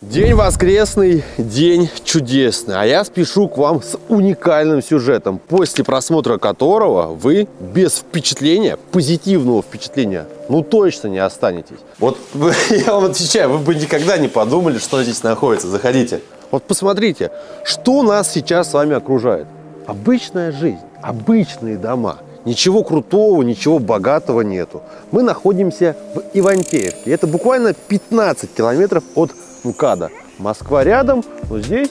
День воскресный, день чудесный, а я спешу к вам с уникальным сюжетом, после просмотра которого вы без впечатления, позитивного впечатления, ну точно не останетесь. Вот я вам отвечаю, вы бы никогда не подумали, что здесь находится. Заходите. Вот посмотрите, что нас сейчас с вами окружает. Обычная жизнь, обычные дома. Ничего крутого, ничего богатого нету. Мы находимся в Ивантеевке. Это буквально 15 километров от МКАДа. Москва рядом, но здесь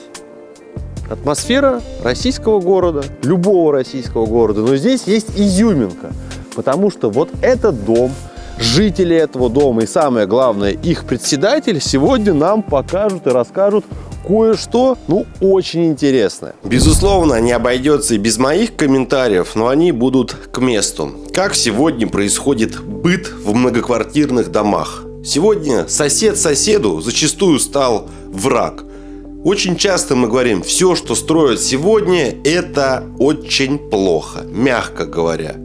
атмосфера российского города, любого российского города. Но здесь есть изюминка, потому что вот этот дом, жители этого дома и самое главное, их председатель сегодня нам покажут и расскажут кое-что, ну, очень интересное. Безусловно, не обойдется и без моих комментариев, но они будут к месту. Как сегодня происходит быт в многоквартирных домах? Сегодня сосед соседу зачастую стал враг. Очень часто мы говорим, все, что строят сегодня, это очень плохо, мягко говоря.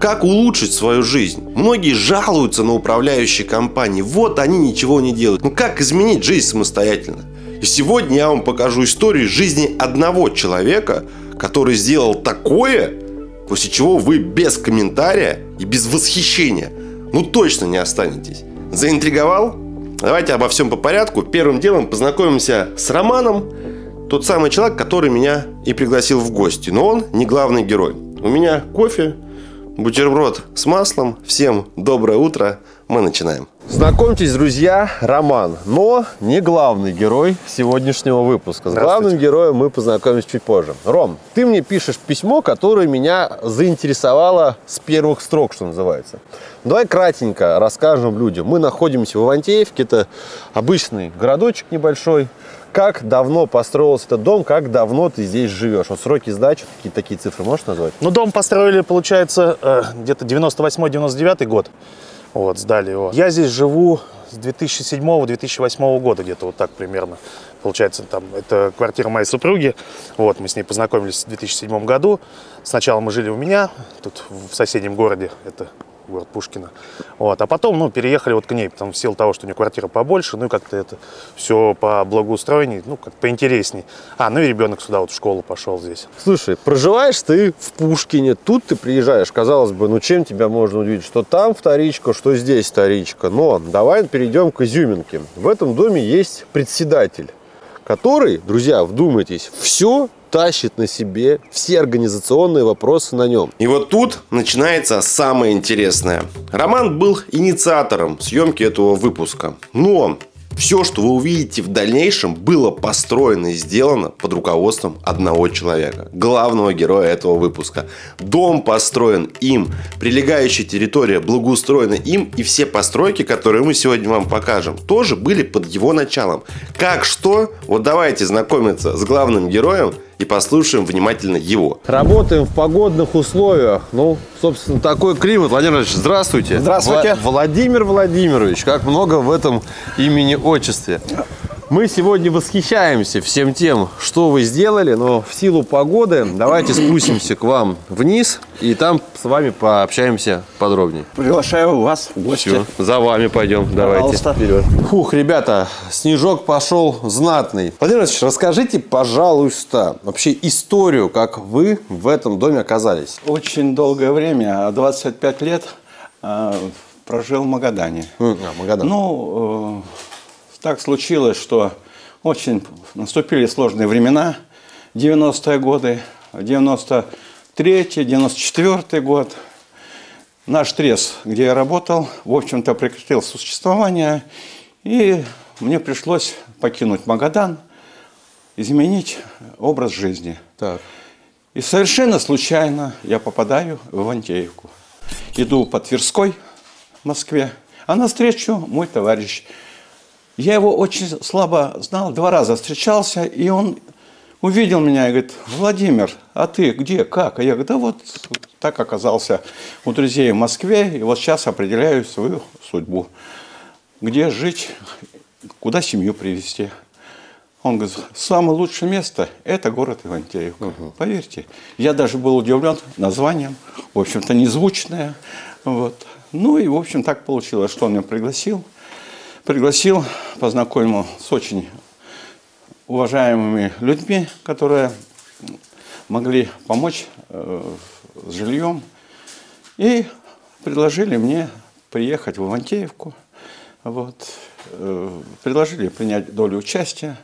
Как улучшить свою жизнь? Многие жалуются на управляющие компании. Вот они ничего не делают. Ну как изменить жизнь самостоятельно? И сегодня я вам покажу историю жизни одного человека, который сделал такое, после чего вы без комментария и без восхищения ну точно не останетесь. Заинтриговал? Давайте обо всем по порядку. Первым делом познакомимся с Романом, тот самый человек, который меня и пригласил в гости. Но он не главный герой. У меня кофе, бутерброд с маслом. Всем доброе утро. Мы начинаем. Знакомьтесь, друзья, Роман, но не главный герой сегодняшнего выпуска. С главным героем мы познакомимся чуть позже. Ром, ты мне пишешь письмо, которое меня заинтересовало с первых строк, что называется. Давай кратенько расскажем людям. Мы находимся в Ивантеевке, это обычный городочек небольшой. Как давно построился этот дом, как давно ты здесь живешь? Вот сроки сдачи, какие такие цифры можешь назвать? Ну, дом построили, получается, э, где-то 98-99 год. Вот, сдали его. Я здесь живу с 2007-2008 года, где-то вот так примерно. Получается, там, это квартира моей супруги. Вот, мы с ней познакомились в 2007 году. Сначала мы жили у меня, тут в соседнем городе, это город Пушкина. Вот. А потом, ну, переехали вот к ней, потому в силу того, что у нее квартира побольше, ну, и как-то это все по благоустроению, ну, как поинтересней. А, ну, и ребенок сюда вот в школу пошел здесь. Слушай, проживаешь ты в Пушкине, тут ты приезжаешь, казалось бы, ну, чем тебя можно удивить, что там вторичка, что здесь вторичка. Но давай перейдем к изюминке. В этом доме есть председатель который, друзья, вдумайтесь, все тащит на себе все организационные вопросы на нем. И вот тут начинается самое интересное. Роман был инициатором съемки этого выпуска. Но все, что вы увидите в дальнейшем, было построено и сделано под руководством одного человека, главного героя этого выпуска. Дом построен им, прилегающая территория благоустроена им, и все постройки, которые мы сегодня вам покажем, тоже были под его началом. Как что? Вот давайте знакомиться с главным героем и послушаем внимательно его. Работаем в погодных условиях. Ну, собственно, такой климат. Владимир Владимирович, здравствуйте. Здравствуйте. Вла- Владимир Владимирович, как много в этом имени-отчестве. Мы сегодня восхищаемся всем тем, что вы сделали, но в силу погоды давайте спустимся к вам вниз и там с вами пообщаемся подробнее. Приглашаю вас в гости. Все, за вами пойдем, давайте. Пожалуйста. Вперед. Фух, ребята, снежок пошел знатный. Владимир Владимирович, расскажите, пожалуйста, вообще историю, как вы в этом доме оказались. Очень долгое время, 25 лет, э, прожил в Магадане. А, Магадан. Ну, э, так случилось, что очень наступили сложные времена, 90-е годы, 93-й, 94-й год. Наш трес, где я работал, в общем-то, прекратил существование, и мне пришлось покинуть Магадан, изменить образ жизни. так. И совершенно случайно я попадаю в Ивантеевку. Иду по Тверской в Москве, а навстречу мой товарищ. Я его очень слабо знал, два раза встречался, и он увидел меня и говорит, Владимир, а ты где, как? А я говорю, да вот так оказался у друзей в Москве, и вот сейчас определяю свою судьбу. Где жить, куда семью привезти. Он говорит, самое лучшее место – это город Ивантеевка. Поверьте. Я даже был удивлен названием, в общем-то, незвучное. Вот. Ну и, в общем, так получилось, что он меня пригласил. Пригласил, познакомил с очень уважаемыми людьми, которые могли помочь э, с жильем. И предложили мне приехать в Ивантеевку. Вот. Э, предложили принять долю участия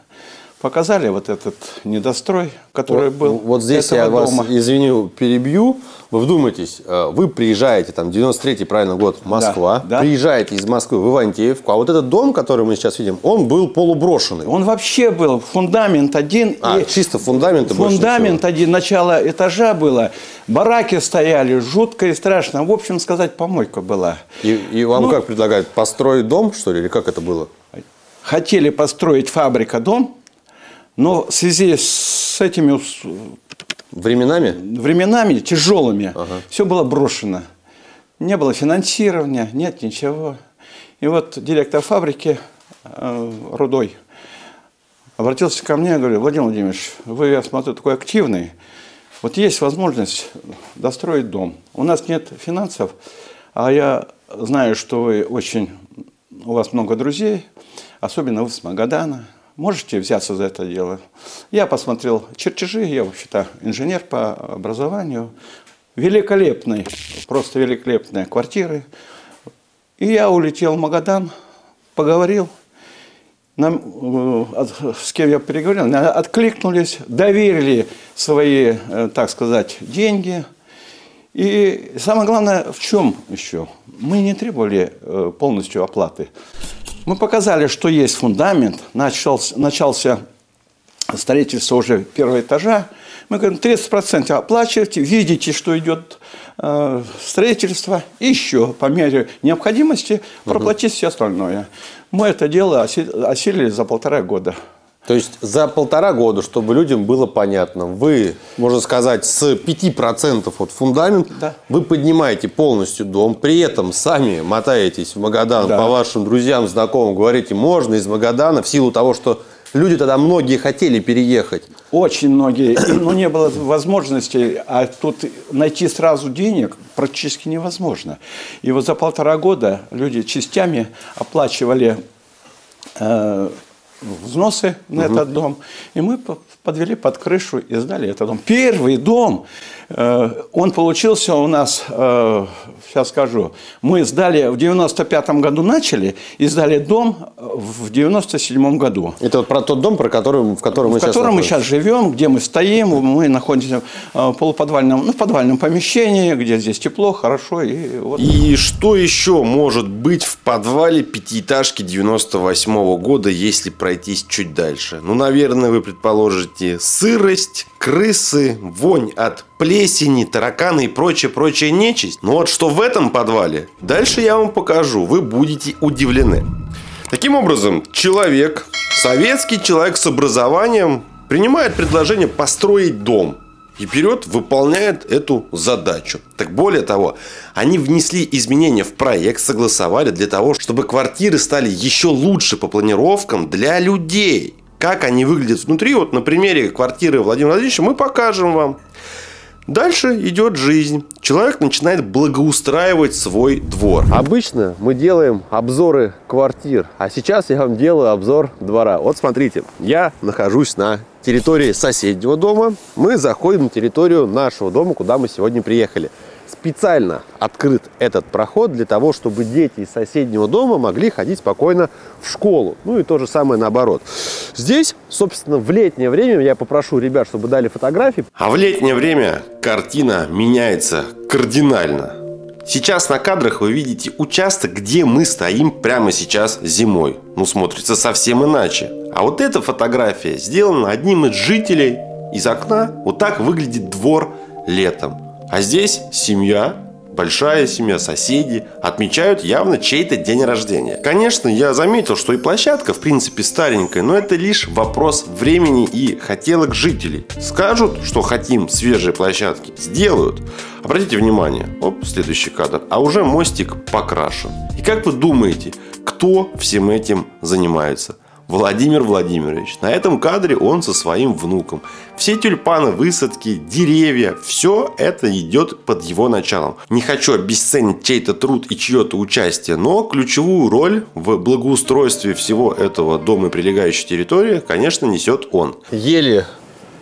показали вот этот недострой, который вот, был. Вот здесь я вас, дома. извини, перебью. Вы вдумайтесь, э, вы приезжаете, там, 93-й, правильно, год, Москва, да, да. приезжаете из Москвы в Ивантеевку, а вот этот дом, который мы сейчас видим, он был полуброшенный. Он вообще был, фундамент один. А, и чисто фундамент Фундамент один, начало этажа было, бараки стояли, жутко и страшно. В общем сказать, помойка была. И, и вам ну, как предлагают, построить дом, что ли, или как это было? Хотели построить фабрика дом, но в связи с этими временами, временами тяжелыми, ага. все было брошено. Не было финансирования, нет ничего. И вот директор фабрики э, Рудой обратился ко мне и говорит, Владимир Владимирович, вы, я смотрю, такой активный. Вот есть возможность достроить дом. У нас нет финансов, а я знаю, что вы очень, у вас много друзей, особенно вы с Магадана можете взяться за это дело? Я посмотрел чертежи, я вообще-то инженер по образованию. Великолепные, просто великолепные квартиры. И я улетел в Магадан, поговорил, нам, э, с кем я переговорил, откликнулись, доверили свои, э, так сказать, деньги. И самое главное, в чем еще? Мы не требовали э, полностью оплаты. Мы показали, что есть фундамент, начался, начался строительство уже первого этажа. Мы говорим, 30% оплачивайте, видите, что идет э, строительство, и еще по мере необходимости проплатить угу. все остальное. Мы это дело осилили за полтора года. То есть за полтора года, чтобы людям было понятно, вы, можно сказать, с 5% от фундамента да. вы поднимаете полностью дом, при этом сами мотаетесь в Магадан да. по вашим друзьям, знакомым, говорите, можно из Магадана, в силу того, что люди тогда многие хотели переехать. Очень многие, но не было возможности, а тут найти сразу денег практически невозможно. И вот за полтора года люди частями оплачивали э, взносы на угу. этот дом. И мы подвели под крышу и сдали этот дом. Первый дом, э, он получился у нас, э, сейчас скажу, мы сдали в 95 году начали и сдали дом в 97 году. Это вот про тот дом, про который, в котором мы в сейчас котором мы сейчас живем, где мы стоим, мы находимся в полуподвальном, ну, в подвальном помещении, где здесь тепло, хорошо. И, вот. и что еще может быть в подвале пятиэтажки 98 -го года, если пройтись чуть дальше? Ну, наверное, вы предположите сырость, крысы, вонь от плесени, тараканы и прочее-прочее нечисть. Но вот что в этом подвале, дальше я вам покажу, вы будете удивлены. Таким образом, человек, советский человек с образованием, принимает предложение построить дом – и вперед выполняет эту задачу. Так более того, они внесли изменения в проект, согласовали для того, чтобы квартиры стали еще лучше по планировкам для людей. Как они выглядят внутри, вот на примере квартиры Владимира Владимировича мы покажем вам. Дальше идет жизнь. Человек начинает благоустраивать свой двор. Обычно мы делаем обзоры квартир, а сейчас я вам делаю обзор двора. Вот смотрите, я нахожусь на территории соседнего дома. Мы заходим на территорию нашего дома, куда мы сегодня приехали специально открыт этот проход для того, чтобы дети из соседнего дома могли ходить спокойно в школу. Ну и то же самое наоборот. Здесь, собственно, в летнее время я попрошу ребят, чтобы дали фотографии. А в летнее время картина меняется кардинально. Сейчас на кадрах вы видите участок, где мы стоим прямо сейчас зимой. Ну, смотрится совсем иначе. А вот эта фотография сделана одним из жителей из окна. Вот так выглядит двор летом. А здесь семья, большая семья, соседи отмечают явно чей-то день рождения. Конечно, я заметил, что и площадка в принципе старенькая, но это лишь вопрос времени и хотелок жителей. Скажут, что хотим свежие площадки, сделают. Обратите внимание, оп, следующий кадр, а уже мостик покрашен. И как вы думаете, кто всем этим занимается? Владимир Владимирович. На этом кадре он со своим внуком. Все тюльпаны, высадки, деревья, все это идет под его началом. Не хочу обесценить чей-то труд и чье-то участие, но ключевую роль в благоустройстве всего этого дома и прилегающей территории, конечно, несет он. Ели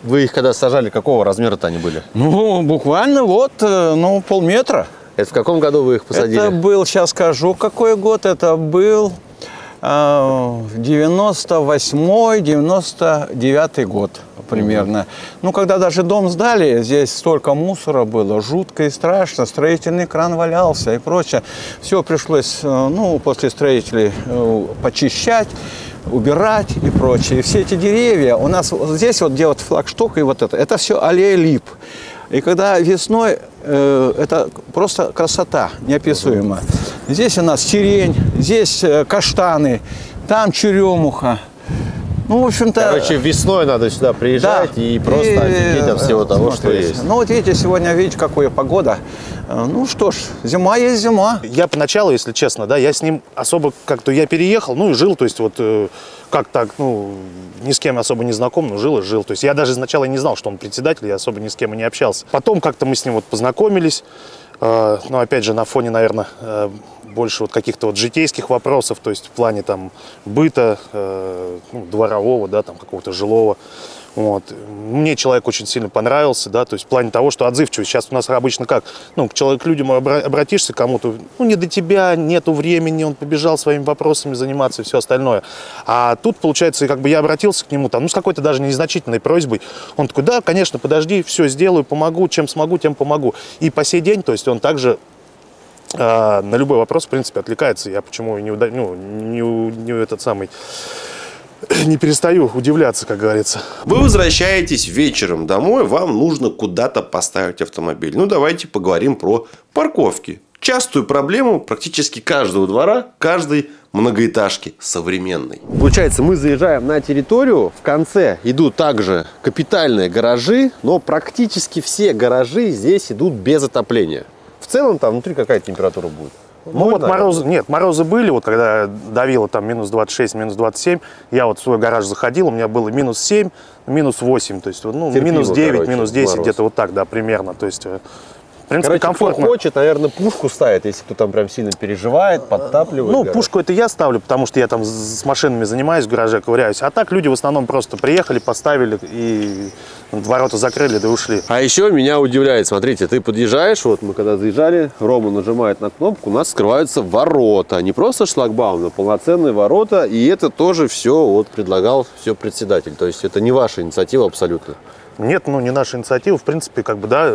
вы их когда сажали, какого размера-то они были? Ну, буквально вот, э, ну, полметра. Это в каком году вы их посадили? Это был, сейчас скажу, какой год это был. 98-99 год примерно. Угу. Ну, когда даже дом сдали, здесь столько мусора было, жутко и страшно. Строительный кран валялся и прочее. Все пришлось, э, ну, после строителей э, почищать убирать и прочее. И все эти деревья, у нас вот здесь вот делают флагшток и вот это, это все аллея лип. И когда весной, э, это просто красота неописуемая. Здесь у нас сирень, здесь э, каштаны, там черемуха. Ну, в общем-то... Короче, весной надо сюда приезжать да. и просто и, офигеть от всего того, что есть. Ну, вот видите, сегодня, видите, какая погода. Э, ну что ж, зима есть зима. Я поначалу, если честно, да, я с ним особо как-то, я переехал, ну и жил, то есть вот э, как так, ну, ни с кем особо не знаком, но жил и жил. То есть я даже сначала не знал, что он председатель, я особо ни с кем и не общался. Потом как-то мы с ним вот познакомились, э, но опять же на фоне, наверное, больше вот каких-то вот житейских вопросов, то есть в плане там быта, э, ну, дворового, да, там какого-то жилого. Вот. Мне человек очень сильно понравился, да, то есть в плане того, что отзывчивость. Сейчас у нас обычно как, ну, к, человеку, к людям обратишься кому-то, ну, не до тебя, нету времени, он побежал своими вопросами заниматься и все остальное. А тут, получается, как бы я обратился к нему, там, ну, с какой-то даже незначительной просьбой. Он такой, да, конечно, подожди, все сделаю, помогу, чем смогу, тем помогу. И по сей день, то есть он также а, на любой вопрос, в принципе, отвлекается. Я почему не, ну, не, не этот самый не перестаю удивляться, как говорится. Вы возвращаетесь вечером домой, вам нужно куда-то поставить автомобиль. Ну, давайте поговорим про парковки. Частую проблему практически каждого двора, каждой многоэтажки современной. Получается, мы заезжаем на территорию, в конце идут также капитальные гаражи, но практически все гаражи здесь идут без отопления. В целом там внутри какая температура будет? Ну вот морозы, нет, морозы были, вот когда давило там минус 26, минус 27, я вот в свой гараж заходил, у меня было минус 7, минус 8, то есть ну, Терпимо, минус 9, короче, минус 10, где-то вот так, да, примерно, то есть э, в принципе, Короче, комфортно. Кто хочет, наверное, пушку ставит, если кто там прям сильно переживает, подтапливает. Ну, гараж. пушку это я ставлю, потому что я там с машинами занимаюсь, в гараже ковыряюсь. А так люди в основном просто приехали, поставили и ворота закрыли, да ушли. А еще меня удивляет, смотрите, ты подъезжаешь, вот мы когда заезжали, Рома нажимает на кнопку, у нас скрываются ворота. Не просто шлагбаум, но полноценные ворота. И это тоже все вот предлагал все председатель. То есть это не ваша инициатива абсолютно. Нет, ну не наша инициатива. В принципе, как бы, да,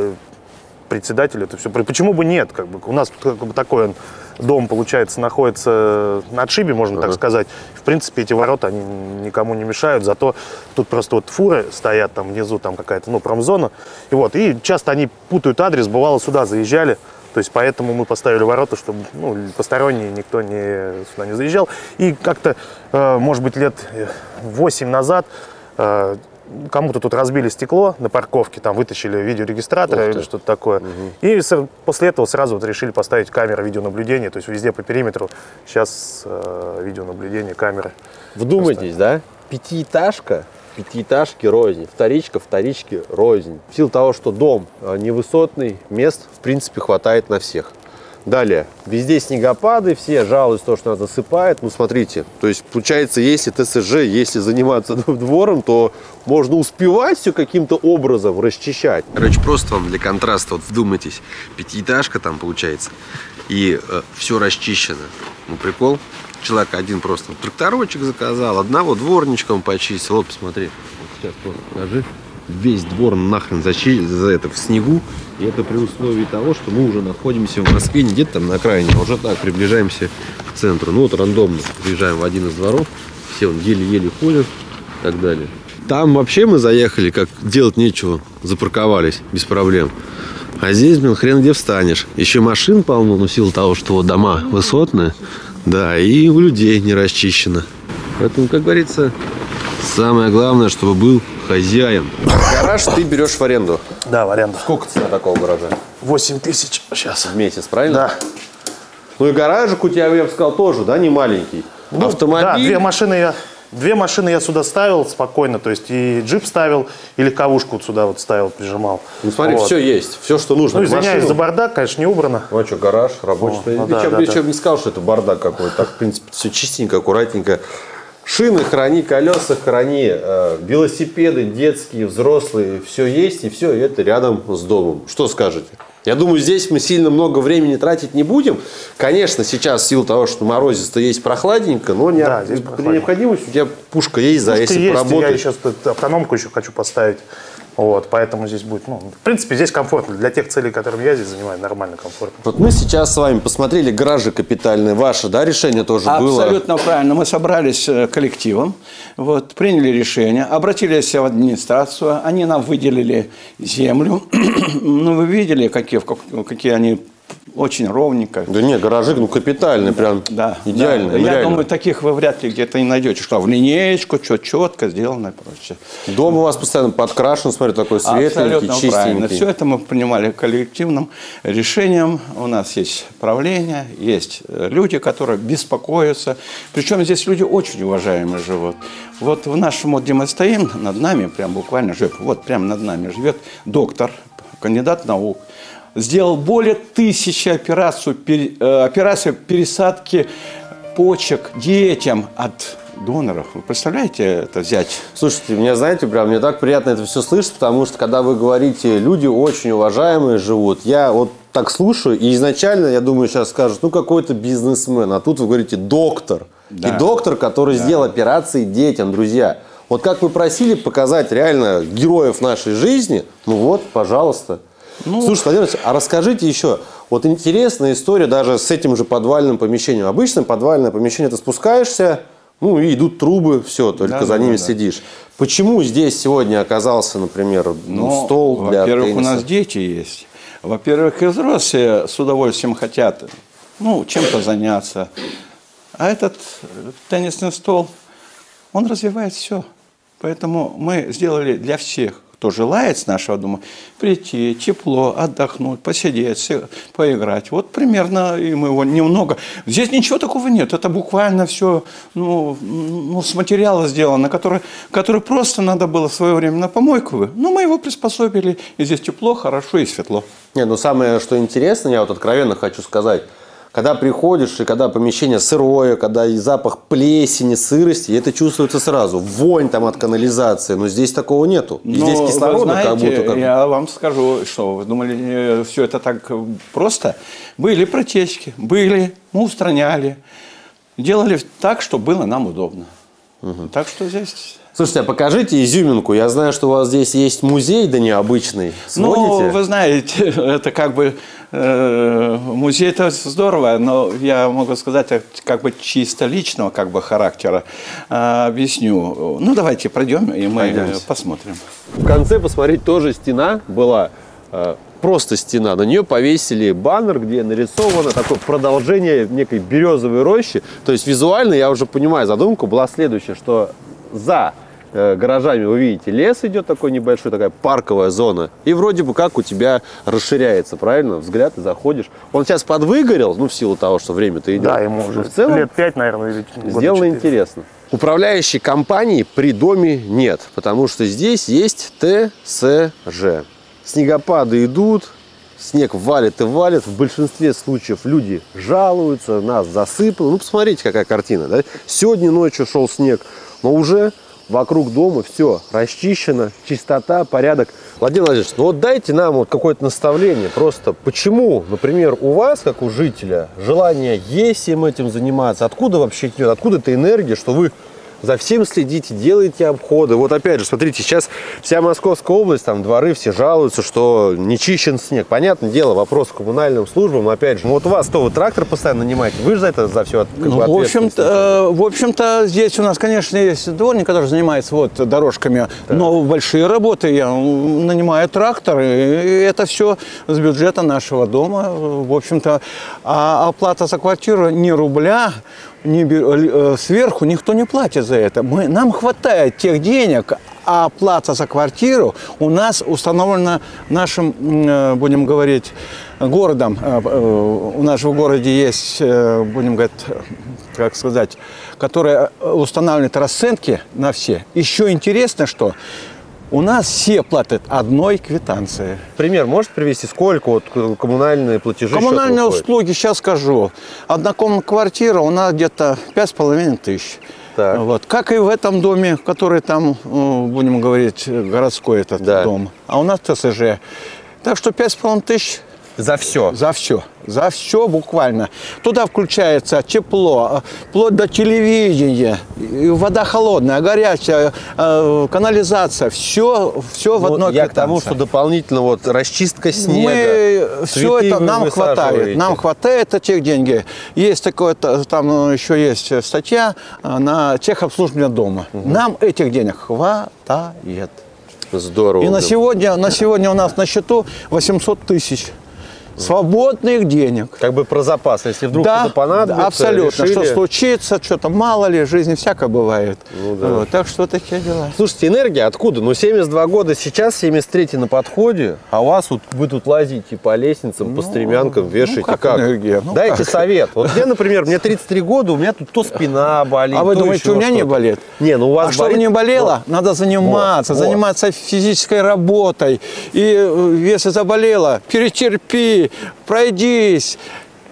председатель это все. Почему бы нет? Как бы, у нас как бы такой дом, получается, находится на отшибе, можно uh-huh. так сказать. В принципе, эти ворота, они никому не мешают, зато тут просто вот фуры стоят, там внизу там какая-то, ну, промзона. И вот, и часто они путают адрес, бывало, сюда заезжали. То есть поэтому мы поставили ворота, чтобы ну, посторонние никто не, сюда не заезжал. И как-то, э, может быть, лет 8 назад э, кому-то тут разбили стекло на парковке, там вытащили видеорегистратор или что-то такое. Угу. И после этого сразу вот решили поставить камеры видеонаблюдения, то есть везде по периметру сейчас э, видеонаблюдение, камеры. Вдумайтесь, да? Пятиэтажка, пятиэтажки рознь, вторичка, вторички рознь. В силу того, что дом э, невысотный, мест в принципе хватает на всех. Далее, везде снегопады, все жалуются, то, что нас засыпает. Ну, смотрите, то есть, получается, если ТСЖ, если заниматься двором, то можно успевать все каким-то образом расчищать. Короче, просто вам для контраста, вот вдумайтесь, пятиэтажка там получается, и э, все расчищено. Ну, прикол. Человек один просто тракторочек заказал, одного дворничком почистил. Вот, посмотри, вот сейчас просто покажи весь двор нахрен защи, за это в снегу. И это при условии того, что мы уже находимся в Москве, не где-то там на окраине, а уже так приближаемся к центру. Ну вот рандомно приезжаем в один из дворов, все он еле-еле ходят и так далее. Там вообще мы заехали, как делать нечего, запарковались без проблем. А здесь, блин, хрен где встанешь. Еще машин полно, но силу того, что дома высотные, да, и у людей не расчищено. Поэтому, как говорится, самое главное, чтобы был хозяин. Гараж ты берешь в аренду. Да, в аренду. Сколько цена такого гаража? 8 тысяч сейчас. В месяц, правильно? Да. Ну и гаражик у тебя, я бы сказал, тоже, да, не маленький. Ну, Автомобиль. Да, две машины я Две машины я сюда ставил спокойно, то есть и джип ставил, и легковушку вот сюда вот ставил, прижимал. Ну смотри, Вот. все есть, все, что нужно. Ну, извиняюсь Машину- за бардак, конечно, не убрано. Ну а что, гараж, рабочий. О, ну да, причем, да, да. не сказал, что это бардак какой-то. Так, в принципе, все чистенько, аккуратненько. Шины храни, колеса храни, э, велосипеды детские, взрослые, все есть, и все, это рядом с домом. Что скажете? Я думаю, здесь мы сильно много времени тратить не будем. Конечно, сейчас в силу того, что морозисто есть прохладненько, но не, Да, здесь при необходимости у тебя пушка есть, Пушка если есть, поработать. я сейчас автономку еще хочу поставить. Вот, поэтому здесь будет, ну, в принципе, здесь комфортно. Для тех целей, которыми я здесь занимаюсь, нормально, комфортно. Вот мы сейчас с вами посмотрели гаражи капитальные. Ваше, да, решение тоже было? Абсолютно правильно. Мы собрались э, коллективом, вот, приняли решение, обратились в администрацию, они нам выделили землю. ну, вы видели, какие, какие они очень ровненько. Да не, гаражи, ну, капитальные, прям Да, идеально. да. Я реально. думаю, таких вы вряд ли где-то и найдете, что в линеечку, что четко сделано и прочее. Дом у вас постоянно подкрашен, смотрю, такой светленький, Абсолютно правильно. чистенький. Все это мы принимали коллективным решением. У нас есть правление, есть э, люди, которые беспокоятся. Причем здесь люди очень уважаемые живут. Вот в нашем, вот где мы стоим, над нами, прям буквально живет, вот прям над нами живет доктор, кандидат наук. Сделал более тысячи операций, э, операций пересадки почек детям от доноров. Вы представляете это взять? Слушайте, мне, знаете, прям мне так приятно это все слышать, потому что, когда вы говорите, люди очень уважаемые живут, я вот так слушаю, и изначально, я думаю, сейчас скажут, ну, какой-то бизнесмен, а тут вы говорите доктор. Да. И доктор, который сделал операции детям, друзья. Вот как вы просили показать реально героев нашей жизни, ну вот, пожалуйста. Ну, Слушай, Владимир а расскажите еще, вот интересная история даже с этим же подвальным помещением. Обычно подвальное помещение ты спускаешься, ну и идут трубы, все, только Да, за да, ними да, следишь. Почему здесь сегодня оказался, например, ну, Ну, стол для Во-первых, у нас дети есть. Во-первых, и взрослые с удовольствием хотят ну, чем-то заняться. А этот теннисный стол, он развивает все. Поэтому мы сделали для всех, кто желает с нашего дома, прийти, тепло, отдохнуть, посидеть, поиграть. Вот примерно, и мы его немного... Здесь ничего такого нет. Это буквально все ну, ну, с материала сделано, который, который просто надо было в свое время на помойку. вы- Ну, мы его приспособили, и здесь тепло, хорошо и светло. Не, ну самое, что интересно, я вот откровенно хочу сказать, когда приходишь, и когда помещение сырое, когда и запах плесени, сырости, это чувствуется сразу. Вонь там от канализации, но здесь такого нету. И Но здесь кислорода как знаете, будто... Как... Я вам скажу, что вы думали, все это так э, просто? Были протечки, были, мы устраняли. Делали так, чтобы было нам удобно. Так что здесь... Слушайте, а покажите изюминку. Я знаю, что у вас здесь есть музей, да необычный. Ну, Сводите? вы знаете, это как бы э, музей это здорово, но я могу сказать, это как бы чисто личного как бы характера. А, объясню. Ну, давайте пройдем и мы Пойдемте. э, посмотрим. В конце, посмотреть, тоже стена была. э, Просто стена. На нее повесили баннер, где нарисовано такое продолжение некой березовой рощи. То есть визуально, я уже понимаю, задумка была следующая, что за э, гаражами вы видите лес идет такой небольшой, такая парковая зона. И вроде бы как у тебя расширяется, правильно? Взгляд, ты заходишь. Он сейчас подвыгорел, ну в силу того, что время-то идет. Да, ему уже в целом лет пять, наверное, или Сделано четыре. интересно. Управляющей компании при доме нет, потому что здесь есть ТСЖ. Снегопады идут, снег валит и валит. В большинстве случаев люди жалуются, нас засыпало. Ну, посмотрите, какая картина. Да? Сегодня ночью шел снег, но уже вокруг дома все расчищено, чистота, порядок. Владимир Владимирович, ну вот дайте нам вот какое-то наставление. Просто почему, например, у вас, как у жителя, желание есть им этим заниматься? Откуда вообще идет? Откуда эта энергия, что вы за всем следите, делаете обходы. Вот опять же, смотрите, сейчас вся Московская область, там дворы все жалуются, что не чищен снег. Понятное дело, вопрос к коммунальным службам. Опять же, ну вот у вас то вы трактор постоянно нанимаете, вы же за это за все как бы, в общем-то, э, в общем-то, здесь у нас, конечно, есть дворник, который занимается вот дорожками, но большие работы я нанимаю трактор, и это все с бюджета нашего дома, в общем-то. А оплата за квартиру ни рубля, ни бю- э, сверху никто не платит за это. Мы, нам хватает тех денег, а оплата за квартиру у нас установлена нашим, э, будем говорить, городом. Э, э, У нас в городе есть, э, будем говорить, как сказать, которая устанавливает расценки на все. Еще интересно, что у нас все платят одной квитанцией. Пример можешь привести, сколько вот коммунальные платежи Коммунальные услуги, сейчас скажу. Однокомнатная квартира у нас где-то пять с половиной тысяч. Так. Вот. Как и в этом доме, который там, э, будем говорить, городской этот Да. дом. А у нас ТСЖ. Так что пять с половиной тысяч За все. за все. За все буквально. Туда включается тепло, э, вплоть до телевидения, вода холодная, горячая, э, канализация. Все, все в Вот одной я к тому, квитанции. что дополнительно вот расчистка снега. Мы все это нам хватает. Нам хватает этих денег. Есть такое, та- там еще есть статья э, на техобслуживание дома. Нам этих денег хватает. Здорово. И на сегодня, на сегодня у нас на счету 800 тысяч свободных денег. Как бы про запас, если вдруг да, что-то понадобится. да, абсолютно. решили. Что случится, что-то мало ли, жизни всякое бывает. Ну да. Вот, так что такие дела. Слушайте, энергия откуда? Ну, 72 года сейчас, 73 на подходе, а у вас вот вы тут лазите по лестницам, по стремянкам, вешаете. Ну, как энергия? Ну, Дайте как? совет. Вот мне, например, мне 33 года, у меня тут то спина болит, А вы думаете, у меня не болит? Не, ну у вас а чтобы не болело, надо заниматься, вот. заниматься физической работой. И э, если заболела, перетерпи, пройдись,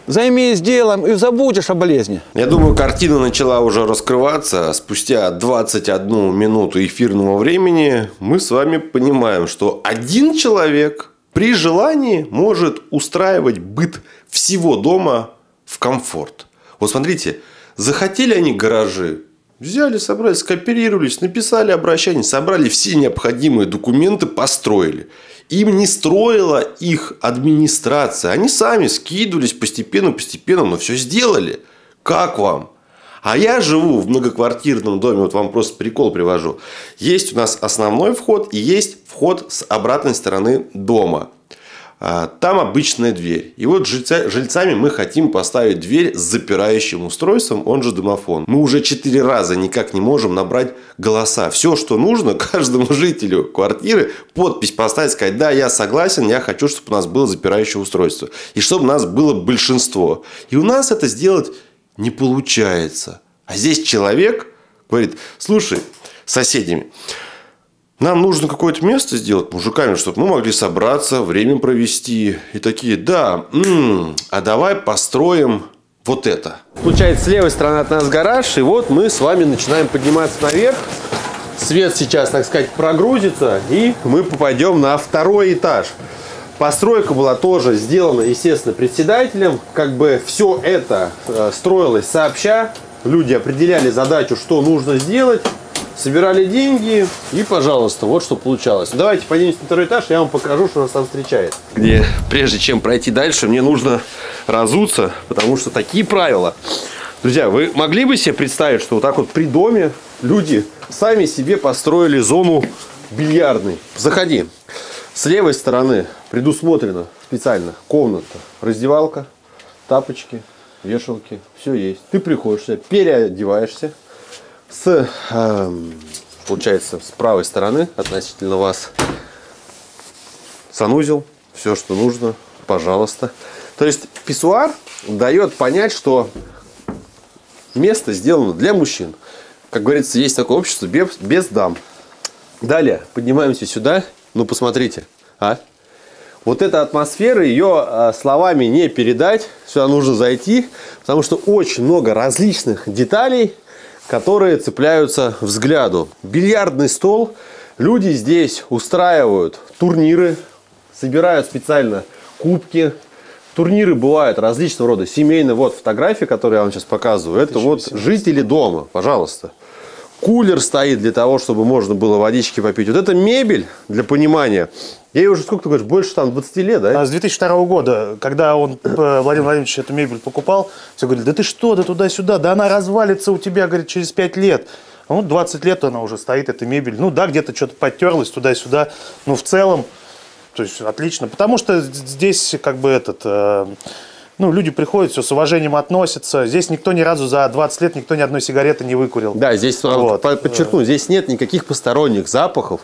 займись делом и забудешь о болезни. Я думаю, картина начала уже раскрываться. Спустя 21 минуту эфирного времени мы с вами понимаем, что один человек при желании может устраивать быт всего дома в комфорт. Вот смотрите, захотели они гаражи, взяли, собрали, скооперировались, написали обращение, собрали все необходимые документы, построили. Им не строила их администрация. Они сами скидывались постепенно, постепенно, но все сделали. Как вам? А я живу в многоквартирном доме, вот вам просто прикол привожу. Есть у нас основной вход и есть вход с обратной стороны дома. А, Там обычная дверь. И вот жильца- жильцами мы хотим поставить дверь с запирающим устройством, он же домофон. Мы уже четыре раза никак не можем набрать голоса. Все, что нужно каждому жителю квартиры, подпись поставить, сказать, да, я согласен, я хочу, чтобы у нас было запирающее устройство. И чтобы у нас было большинство. И у нас это сделать не получается. А здесь человек говорит, слушай, соседями, нам нужно какое-то место сделать мужиками, чтобы мы могли собраться, время провести. И такие, да, м, а давай построим вот это. Получается, с левой стороны от нас гараж, и вот мы с вами начинаем подниматься наверх. Свет сейчас, так сказать, прогрузится, и мы попадем на второй этаж. Постройка была тоже сделана, естественно, председателем. Как бы все это э, строилось сообща. Люди определяли задачу, что нужно сделать, собирали деньги, и, пожалуйста, вот что получалось. Давайте поднимемся на второй этаж, я вам покажу, что нас там встречает. Где прежде чем пройти дальше, мне нужно разуться, потому что такие правила. Друзья, вы могли бы себе представить, что вот так вот при доме люди сами себе построили зону бильярдной? Заходи. С левой стороны предусмотрена специально комната, раздевалка, тапочки, вешалки, все есть. Ты приходишь, переодеваешься. С, эм, получается, с правой стороны относительно вас санузел, все, что нужно, пожалуйста. То есть писсуар дает понять, что место сделано для мужчин. Как говорится, есть такое общество без, без дам. Далее поднимаемся сюда. Ну, посмотрите. А? Вот эта атмосфера, ее а, словами не передать. Сюда нужно зайти, потому что очень много различных деталей, которые цепляются взгляду. Бильярдный стол. Люди здесь устраивают турниры, собирают специально кубки. Турниры бывают различного рода. Семейные. Вот фотографии, которые я вам сейчас показываю. Это вот жители дома. Пожалуйста. Кулер стоит для того, чтобы можно было водички попить. Вот это мебель, для понимания. Ей уже сколько ты говоришь, больше там 20 лет, да? А С 2002 года, когда он, э, Владимир Владимирович, эту мебель покупал, все говорили, да ты что, да туда-сюда, да она развалится у тебя, говорит, через 5 лет. Ну, 20 лет она уже стоит, эта мебель. Ну да, где-то что-то подтерлось туда-сюда. Но в целом, то есть отлично. Потому что здесь как бы этот... э, ну, люди приходят, все с уважением относятся. Здесь никто ни разу за 20 лет, никто ни одной сигареты не выкурил. Да, здесь Вот. по- подчеркну, здесь нет никаких посторонних запахов.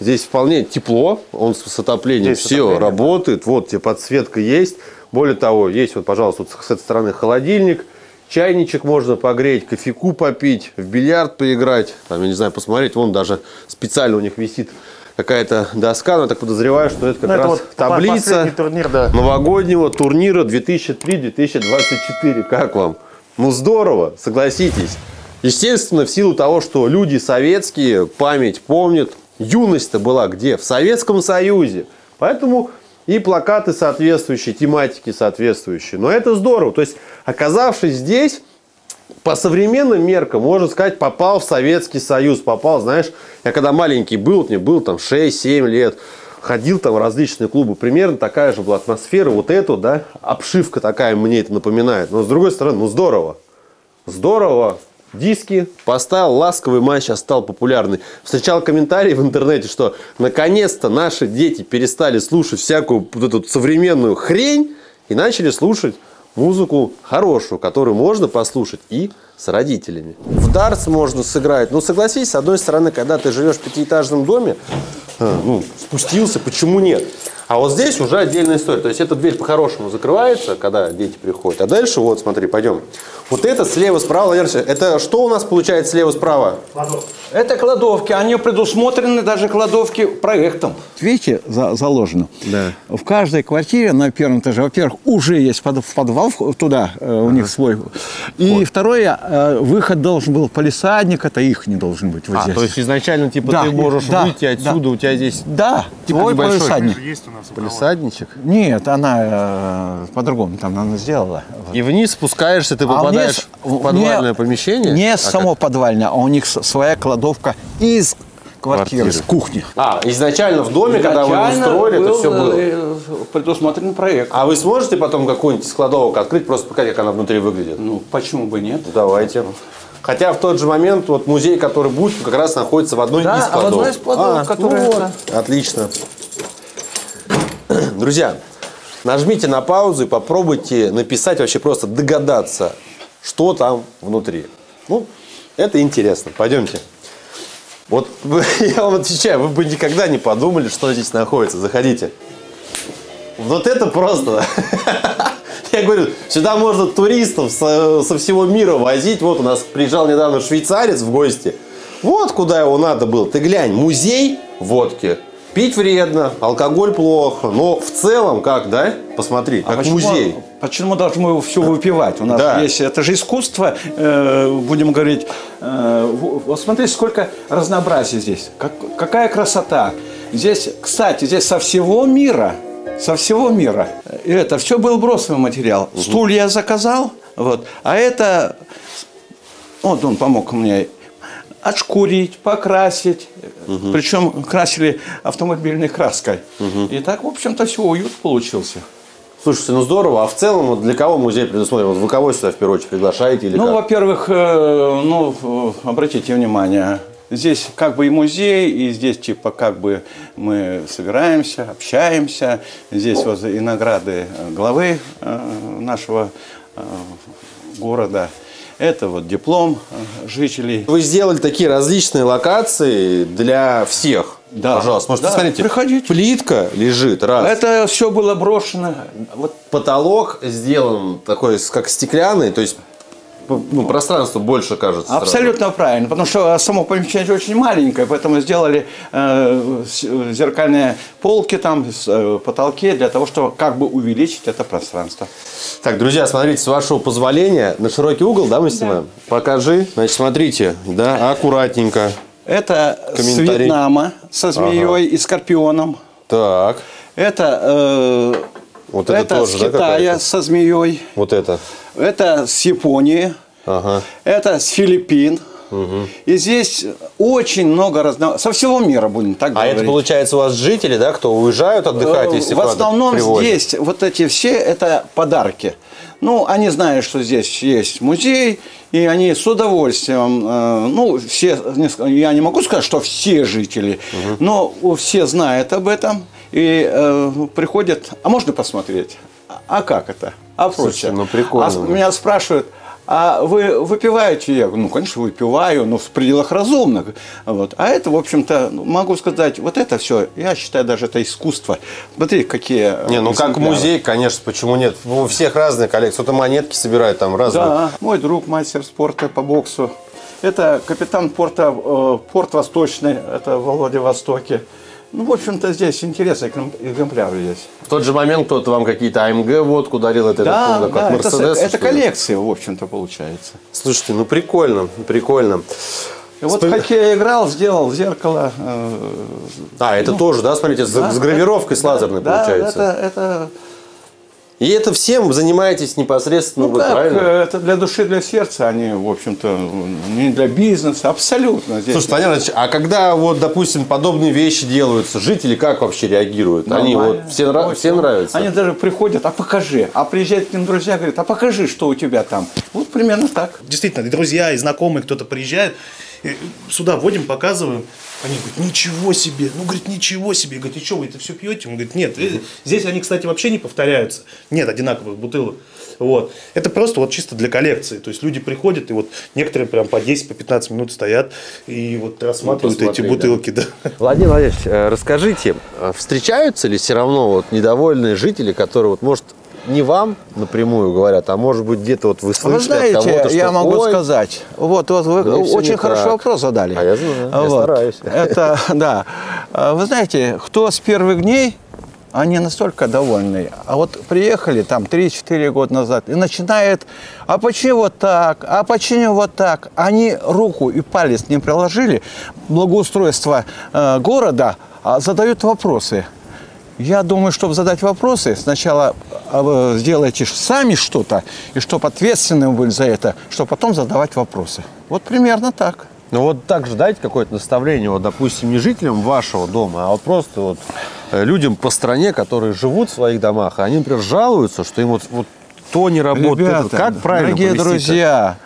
Здесь вполне тепло, он с отоплением Здесь все отоплением, работает. Вот тебе подсветка есть. Более того, есть вот, пожалуйста, вот с этой стороны холодильник, чайничек можно погреть, кофейку попить, в бильярд поиграть, там, я не знаю, посмотреть. Вон даже специально у них висит какая-то доска, но я так подозреваю, что это как Ну, это раз вот по- таблица турнир, да. новогоднего турнира 2003-2024. Как вам? Ну здорово, согласитесь. Естественно, в силу того, что люди советские память помнят, юность-то была где? В Советском Союзе. Поэтому и плакаты соответствующие, тематики соответствующие. Но это здорово. То есть, оказавшись здесь, по современным меркам, можно сказать, попал в Советский Союз. Попал, знаешь, я когда маленький был, мне было там 6-7 лет, ходил там в различные клубы, примерно такая же была атмосфера, вот эту, да, обшивка такая мне это напоминает. Но с другой стороны, ну здорово, здорово. Диски поставил, ласковый матч сейчас стал популярный. Встречал комментарии в интернете, что наконец-то наши дети перестали слушать всякую вот эту современную хрень и начали слушать музыку хорошую, которую можно послушать и с родителями. В дартс можно сыграть. Ну, согласись, с одной стороны, когда ты живешь в пятиэтажном доме, э, ну, спустился, почему нет? А вот здесь уже отдельная история. То есть эта дверь по-хорошему закрывается, когда дети приходят. А дальше, вот, смотри, пойдем. Вот это слева-справа, это что у нас получается слева-справа? Это кладовки, они предусмотрены даже кладовки проектом. Видите, за- заложено. Да. В каждой квартире на первом этаже, во-первых, уже есть под- подвал в- туда, э, у них свой. И второе, э, выход должен был полисадник, это их не должен быть вот А, здесь. то есть изначально, типа, Да, ты можешь да, выйти да. отсюда, у тебя здесь Да, Типа твой небольшой. полисадник. Есть у нас полисадничек. Нет, она э, по-другому там она сделала. И вниз спускаешься, ты А попадаешь вниз- в подвальное не- помещение? Не А само как? подвальное, а у них своя кладовка из квартиры, Квартиры. с кухни. А, изначально в доме, когда вы его Изначально строили, это все было. э, предусмотрен проект. А вы сможете потом какую-нибудь из кладовок открыть, просто показать, как она внутри выглядит? Ну, почему бы нет? Давайте. Хотя в тот же момент вот музей, который будет, как раз находится в одной Да, из а в кладовок. одной из кладовок, которая- ну вот. Отлично. Друзья, нажмите на паузу и попробуйте написать, вообще просто догадаться, что там внутри. Ну, это интересно. Пойдемте. Вот я вам отвечаю, вы бы никогда не подумали, что здесь находится. Заходите. Вот это просто. Я говорю, сюда можно туристов со, со всего мира возить. Вот у нас приезжал недавно швейцарец в гости. Вот куда его надо было. Ты глянь, музей водки. Пить вредно, алкоголь плохо. Но в целом как, да? Посмотри, А как почему, музей. Почему должны мы все выпивать? У нас Да. есть, это же искусство, э, будем говорить. э, вот смотрите, сколько разнообразия здесь. Как- какая красота. Здесь, кстати, здесь со всего мира, со всего мира. И это все был бросовый материал. Стулья я заказал, вот. А это, вот он помог мне отшкурить, покрасить. Причем красили автомобильной краской. И так, в общем-то, все, уют получился. Слушайте, ну здорово. А в целом, для кого музей предусмотрен? Вот вы кого сюда в первую очередь приглашаете или Ну, во-первых, э, ну, обратите внимание, здесь как бы и музей, и здесь типа как бы мы собираемся, общаемся. Здесь вот и награды э, главы э, нашего города. Это вот диплом э, жителей. Вы сделали такие различные локации для всех. Да. Пожалуйста, можете Да, посмотрите. приходите. Плитка лежит, раз. Это все было брошено. Вот Потолок сделан такой, как стеклянный, то есть ну, пространство больше кажется. сразу. Абсолютно правильно, потому что само помещение очень маленькое, поэтому сделали э, зеркальные полки там, с- э, потолки для того, чтобы как бы увеличить это пространство. Так, друзья, смотрите, с вашего позволения, на широкий угол, да, мы снимаем? Покажи. Значит, смотрите, да, аккуратненько. Это с. Вьетнама со змеей и скорпионом. Так, Это, э, Вот это это тоже, с да, Китая какая-то? со змеей. вот это. Это с Японии. Ага. Это с Филиппин. И здесь очень много разного... Со всего мира будем так А говорить. это, получается, у вас жители, да, кто уезжают отдыхать, если В основном привозят? здесь вот эти все это подарки. Ну, они знают, что здесь есть музей, и они с удовольствием, э, ну, все, я не могу сказать, что все жители, но все знают об этом и э, приходят, а можно посмотреть? А как это? А Слушайте, проще. ну, прикольно. А с- меня спрашивают, а вы выпиваете? Я говорю, ну, конечно, выпиваю, но в пределах разумных. Вот. А это, в общем-то, ну, могу сказать, вот это все, я считаю, даже это искусство. Смотри, какие Не, ну как музей, конечно, почему нет? У всех разные коллекции. Кто-то монетки собирает, там разные. Да, мой друг, мастер спорта по боксу. Это капитан порта, э, порт Восточный, это в Владивостоке. Ну, в общем-то, здесь интересные экзем- экземпляры есть. В тот же момент кто-то вам какие-то АМГ водку дарил, это, я так Да, как да, это, Мерседес. это коллекция, в общем-то, получается. Слушайте, ну прикольно, прикольно. И вот Вспом- в хоккей играл, сделал зеркало. э, А, это тоже, да, смотрите, с, да, с гравировкой с да, лазерной да, получается. Это, это, И это всем занимаетесь непосредственно ну, вы, так, правильно? э, это для души, для сердца, они, в общем-то, не для бизнеса, абсолютно. Здесь Слушай, понятно, а когда вот, допустим, подобные вещи делаются, жители как вообще реагируют? Они Нормально. вот все, нра- Очень. всем нравится? Они даже приходят, а покажи. А приезжают к ним друзья, говорят, а покажи, что у тебя там. Вот примерно так. Действительно, и друзья, и знакомые, кто-то приезжает, сюда вводим, показываем. Они говорят, ничего себе. Ну, говорит, ничего себе. Говорит, и что, вы это все пьете? Он говорит, нет. э, Здесь они, кстати, вообще не повторяются. Нет одинаковых бутылок. Вот. Это просто вот чисто для коллекции. То есть люди приходят, и вот некоторые прям по 10, по 15 минут стоят и вот рассматривают эти посмотреть, бутылки. Да. Владимир Владимирович, э, расскажите, э, встречаются ли все равно вот недовольные жители, которые вот, может, не вам напрямую говорят, а может быть где-то вот вы Вы слышали от знаете, кого-то, что я могу «Ой, сказать. Вот, вот вы Ну, очень хороший так. вопрос задали. А я знаю, я стараюсь. Это, да. А Вы знаете, кто с первых дней, они настолько довольны. А вот приехали там 3-4 года назад и начинает, а почему вот так, а почему вот так? Они руку и палец не приложили, благоустройство э, города, а задают вопросы. Я думаю, чтобы задать вопросы, сначала а, сделайте сами что-то, и чтобы ответственны были за это, чтобы потом задавать вопросы. Вот примерно так. Ну вот так же дайте какое-то наставление, вот, допустим, не жителям вашего дома, а вот просто вот э, людям по стране, которые живут в своих домах, а они, например, жалуются, что им вот, вот то не работает. Ребята, как правильно дорогие друзья,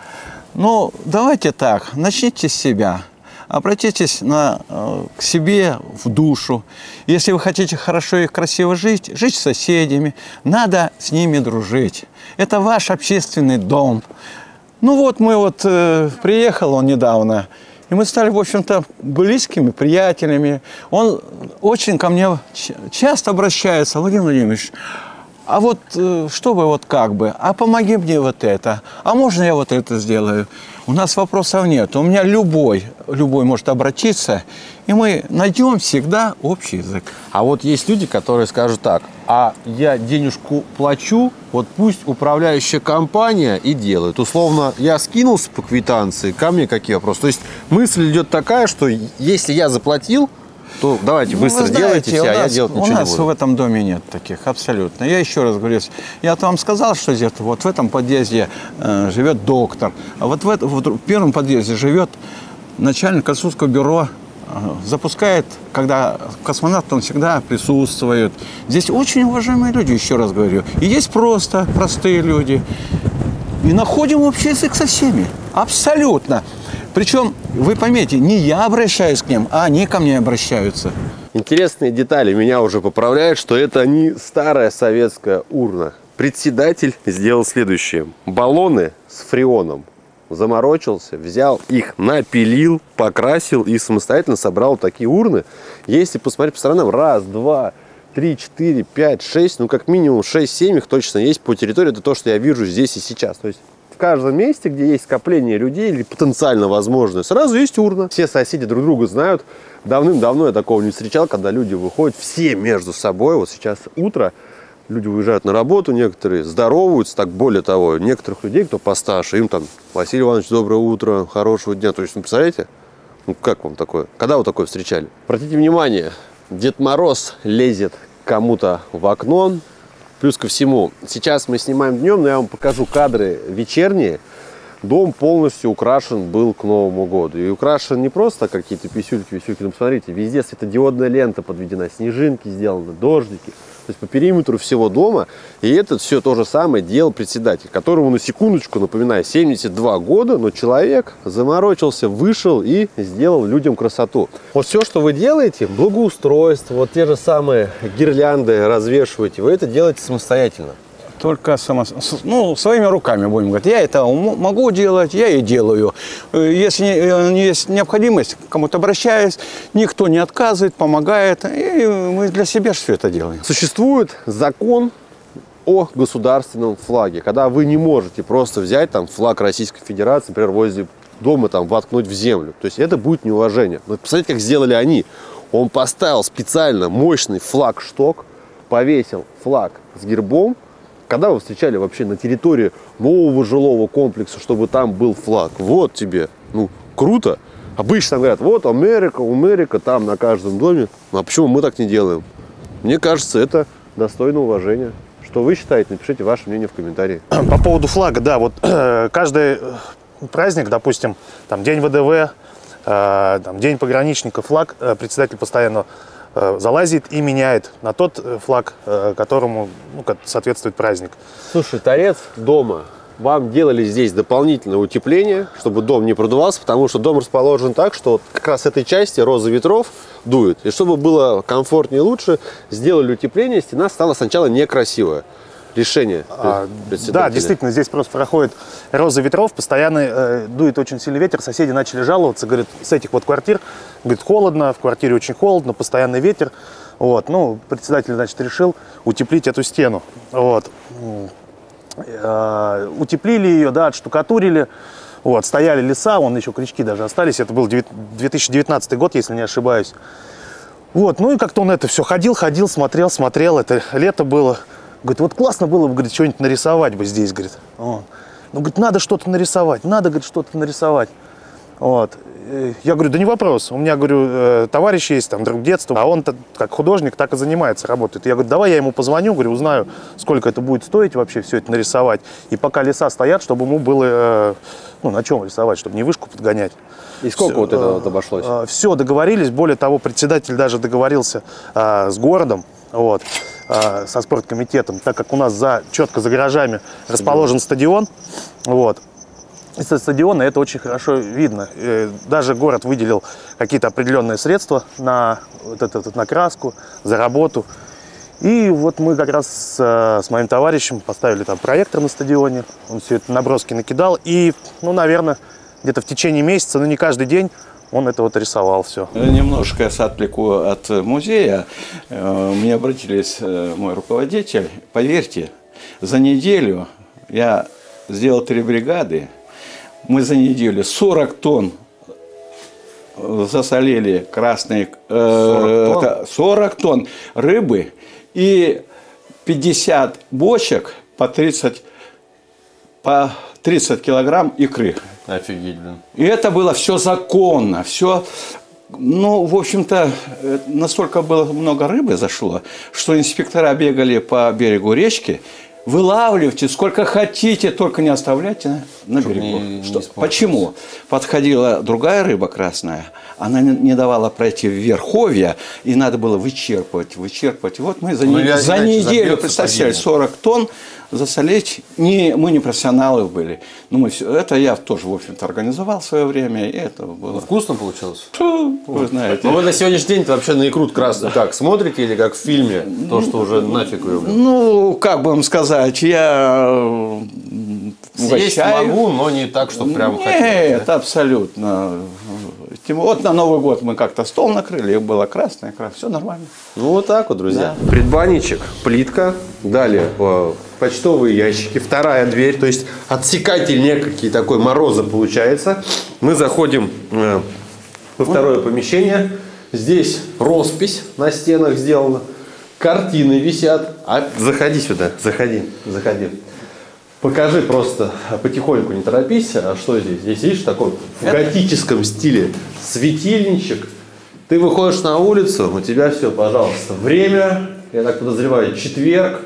ну давайте так, начните с себя. Обратитесь на, э, к себе в душу. Если вы хотите хорошо и красиво жить, жить с соседями, надо с ними дружить. Это ваш общественный дом. Ну вот мы вот, э, приехал он недавно, и мы стали, в общем-то, близкими приятелями. Он очень ко мне часто обращается, Владимир Владимирович, а вот э, что бы вот как бы, а помоги мне вот это, а можно я вот это сделаю? У нас вопросов нет, у меня любой, любой может обратиться, и мы найдем всегда общий язык. А вот есть люди, которые скажут так, а я денежку плачу, вот пусть управляющая компания и делает. Условно, я скинулся по квитанции, ко мне какие вопросы? То есть мысль идет такая, что если я заплатил, то давайте Ну, быстро вы делайте знаете, все, а у я нас- делать У ничего не нас буду. в этом доме нет таких, абсолютно. Я еще раз говорю, я вам сказал, что где-то вот в этом подъезде э, живет доктор, а вот в, это- в дру- в первом подъезде живет начальник консульского бюро, э, запускает, когда космонавт, он всегда присутствует. Здесь очень уважаемые люди, еще раз говорю. И есть просто простые люди. И находим общий язык со всеми. Абсолютно. Причем, вы поймите, не я обращаюсь к ним, а они ко мне обращаются. Интересные детали. Меня уже поправляют, что это не старая советская урна. Председатель сделал следующее. Баллоны с фреоном заморочился, взял их, напилил, покрасил и самостоятельно собрал такие урны. Если посмотреть по сторонам, раз, два, три, четыре, пять, шесть, ну как минимум шесть-семь их точно есть по территории. Это то, что я вижу здесь и сейчас. То есть каждом месте, где есть скопление людей или потенциально возможное, сразу есть урна. Все соседи друг друга знают. Давным-давно я такого не встречал, когда люди выходят все между собой. Вот сейчас утро, люди уезжают на работу, некоторые здороваются, так более того, некоторых людей, кто постарше, им там, Василий Иванович, доброе утро, хорошего дня. То есть, ну, представляете, ну, как вам такое? Когда вы такое встречали? Обратите внимание, Дед Мороз лезет кому-то в окно. Плюс ко всему, сейчас мы снимаем днем, но я вам покажу кадры вечерние. Дом полностью украшен был к Новому году. И украшен не просто какие-то писюльки, висюльки. Ну, посмотрите, везде светодиодная лента подведена, снежинки сделаны, дождики. Есть по периметру всего дома. И это все то же самое делал председатель, которому, на секундочку, напоминаю, 72 года, но человек заморочился, вышел и сделал людям красоту. Вот все, что вы делаете, благоустройство, вот те же самые гирлянды развешиваете, вы это делаете самостоятельно. Только само, ну, своими руками будем говорить. Я это могу делать, я и делаю. Э, Если э, есть необходимость, кому-то обращаюсь, никто не отказывает, помогает. И мы для себя все это делаем. Существует закон о государственном флаге, когда вы не можете просто взять там флаг Российской Федерации, например, возле дома там воткнуть в землю. То есть это будет неуважение. Но посмотрите, как сделали они. Он поставил специально мощный флаг-шток, повесил флаг с гербом. Когда вы встречали вообще на территории нового жилого комплекса, чтобы там был флаг? Вот тебе. Ну, круто. Обычно говорят, вот Америка, Америка, там на каждом доме. Ну, а почему мы так не делаем? Мне кажется, это достойно уважения. Что вы считаете? Напишите ваше мнение в комментарии. По поводу флага, да, вот каждый э, праздник, допустим, там День ВДВ, э, там, День пограничника, флаг э, председатель постоянно э, залазит и меняет на тот э, флаг, э, которому ну, соответствует праздник. Слушай, торец дома. Вам делали здесь дополнительное утепление, чтобы дом не продувался, потому что дом расположен так, что как раз этой части роза ветров дует. И чтобы было комфортнее и лучше, сделали утепление, стена стала сначала некрасивая. Решение А, да, действительно, здесь просто проходит роза ветров, постоянно э, дует очень сильный ветер, соседи начали жаловаться, говорят, с этих вот квартир, говорит, холодно, в квартире очень холодно, постоянный ветер, вот, ну, председатель, значит, решил утеплить эту стену, вот, э, утеплили ее, да, отштукатурили, вот, стояли леса, вон еще крючки даже остались, это был девят- 2019 год, если не ошибаюсь, вот, ну и как-то он это все ходил, ходил, смотрел, смотрел. Это лето было. Говорит, вот классно было бы, говорит, что-нибудь нарисовать бы здесь, говорит. Вот. Ну, говорит, надо что-то нарисовать, надо, говорит, что-то нарисовать. Вот. Э, Я говорю, да не вопрос. У меня, говорю, э, товарищ есть, там, друг детства, а он как художник так и занимается, работает. Я говорю, давай я ему позвоню, говорю, узнаю, сколько это будет стоить вообще все это нарисовать. И пока леса стоят, чтобы ему было, э, ну, на чем рисовать, чтобы не вышку подгонять. И сколько вот это вот обошлось? Все, договорились. Более того, председатель даже договорился а, с городом, вот, со спорткомитетом, так как у нас за, четко за гаражами расположен стадион. Вот. И со стадиона это очень хорошо видно. Э, Даже город выделил какие-то определенные средства на, вот это, вот на краску, за работу. И вот мы как раз с, э, с моим товарищем поставили там проектор на стадионе. Он все это наброски накидал. И, ну, наверное, где-то в течение месяца, но не каждый день, он это вот рисовал все. Немножко с отклику от музея. Э, Мне обратились э, мой руководитель. Поверьте, за неделю я сделал три бригады. Мы за неделю 40 тонн э, засолили красные 40 тонн? тонн, 40 тонн рыбы и 50 бочек по 30, по 30 килограмм икры. Офигеть, блин. И это было все законно, все, ну, в общем-то, э, настолько было много рыбы зашло, что инспектора бегали по берегу речки, вылавливайте сколько хотите, только не оставляйте на, на берегу. не- не Что- испортилось. почему? Подходила другая рыба красная, она не, не давала пройти в верховья, и надо было вычерпывать, вычерпывать. Вот мы за, Ну, не- за неделю, представьте себе, падение. 40 тонн засолить. Не, мы не профессионалы были. Но мы все, это я тоже, в общем-то, организовал в свое время, и это было... Вкусно получилось? Тьфу, Вы знаете. Ну вы на сегодняшний день вообще на икру красную как, смотрите или как в фильме? То, что уже нафиг ее. Ну, как бы вам сказать, я Съесть угощаю. могу, но не так, чтобы прям Нет, хотелось, да? абсолютно. Вот на Новый год мы как-то стол накрыли, было красное, красное, все нормально. Ну вот так вот, друзья. Предбанничек, плитка, далее э, почтовые ящики, вторая дверь, то есть отсекатель некий такой мороза получается. Мы заходим э, во второе помещение. Здесь роспись на стенах сделана, картины висят. А, заходи сюда, заходи, заходи. Покажи просто потихоньку, не торопись. А что здесь? Здесь, видишь, такой в готическом стиле светильничек. Ты выходишь на улицу, у тебя все, пожалуйста. Время, я так подозреваю, четверг,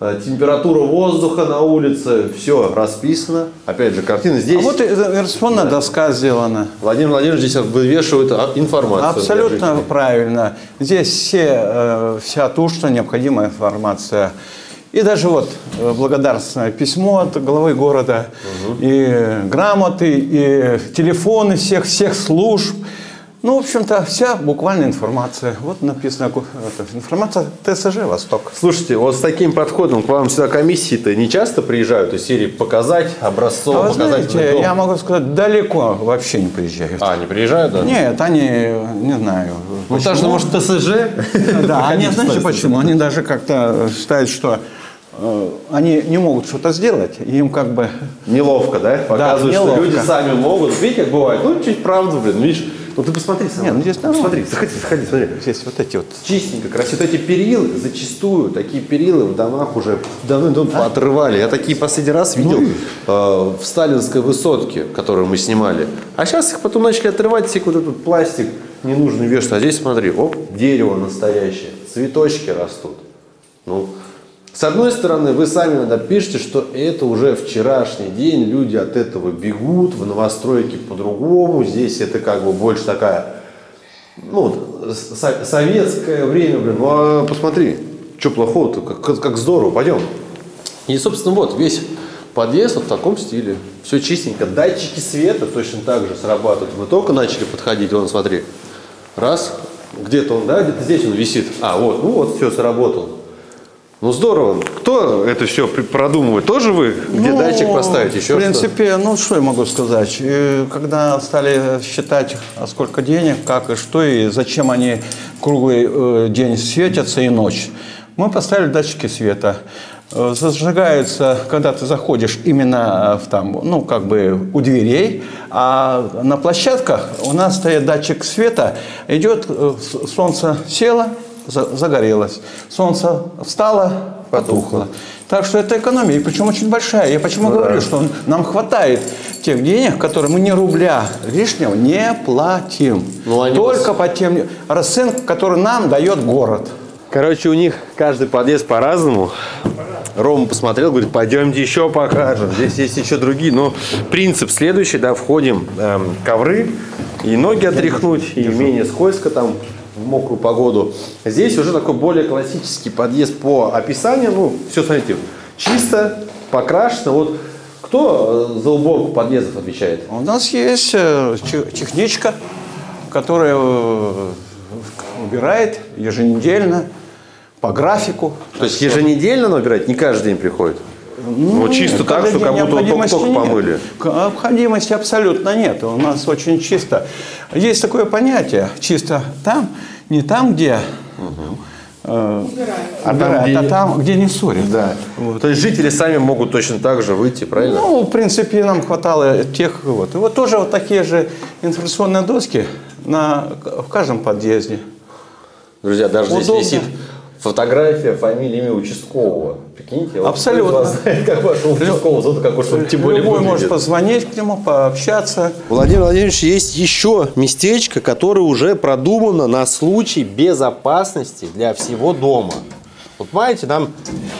температура воздуха на улице, все расписано. Опять же, картина здесь. А вот информационная доска сделана. Владимир Владимирович здесь вывешивает а, информацию. Абсолютно правильно. Здесь все, э, вся ту, что необходимая информация. И даже вот э, благодарственное письмо от главы города, и грамоты, и телефоны всех, всех служб. Ну, в общем-то, вся буквальная информация. Вот написано это, информация ТСЖ «Восток». Слушайте, вот с таким подходом к вам сюда комиссии-то не часто приезжают из серии показать образцов, А показать знаете, я могу сказать, далеко вообще не приезжают. А, не приезжают, да? Нет, они, не знаю. Ну, почему. даже, может, ТСЖ? Да, они, знаете почему? Они даже как-то считают, что э, они не могут что-то сделать, им как бы... Неловко, да? Показывают, что неловко. люди сами могут. Видите, как бывает? Ну, чуть правду, блин. Видишь, ну ты посмотри сам. Не, ну здесь нормально. Смотри, заходи, заходи, смотри. Здесь вот эти вот... Чистенько, красиво. Вот эти перилы, зачастую, такие перилы в домах уже давным-давно поотрывали. Я такие последний раз видел э, в сталинской высотке, которую мы снимали. А сейчас их потом начали отрывать, всякий вот этот пластик ненужный вешать. А здесь смотри, оп, дерево настоящее, цветочки растут. Ну, с одной стороны, вы сами иногда пишете, что это уже вчерашний день, люди от этого бегут, в новостройке по-другому, здесь это как бы больше такая, ну, советское время, блин, ну а посмотри, что плохого-то, как, как- здорово, пойдем. И, собственно, вот весь подъезд вот в таком стиле. Все чистенько. Датчики света точно так же срабатывают. Мы только начали подходить, вон, смотри. Раз, где-то он, да, где-то здесь он висит. А, вот, ну вот, все, сработал. Ну здорово. Кто это все продумывает? Тоже вы? Где Ну, датчик поставить? Еще В принципе, ну что я могу сказать? Когда стали считать, а сколько денег, как и что, и зачем они круглый э, день светятся и ночь, мы поставили датчики света. Э, Зажигаются, когда ты заходишь именно э, в там, ну, как бы у дверей, а на площадках у нас стоит датчик света, идет, солнце село, загорелось, солнце встало, потухло. Так что это экономия, и причем очень большая. Я почему говорю, что нам хватает тех денег, которые мы ни рубля лишнего не платим. Ну, Только по тем расценкам, которые нам дает город. Короче, у них каждый подъезд по-разному. Рома посмотрел, говорит, пойдемте еще покажем. Здесь есть еще другие. Но принцип следующий, да, входим эм, ковры, и ноги отряхнуть, и менее скользко там мокрую погоду. Здесь уже такой более классический подъезд по описанию. Ну, все, смотрите, чисто, покрашено. Вот кто э, за уборку подъездов отвечает? У нас есть э, техничка, которая э, убирает еженедельно по графику. То есть еженедельно набирать, не каждый день приходит? Ну, вот чисто Нет, так, что как будто нет. помыли. Необходимости абсолютно нет. У нас очень чисто. Есть такое понятие чисто там, не там, где э, убирают, а там, где не ссорят. Да. То есть жители сами могут точно так же выйти, правильно? Ну, в принципе, нам хватало тех вот. И вот тоже вот такие же информационные доски на, в каждом подъезде. Друзья, даже Удобно. здесь висит фотография, фамилия, имя участкового. Прикиньте, вот Абсолютно. вас знает, как вашего участкового зовут, как уж он тем более Любой может выглядит. позвонить к нему, пообщаться. Владимир Владимирович, есть еще местечко, которое уже продумано на случай безопасности для всего дома. Вот понимаете, нам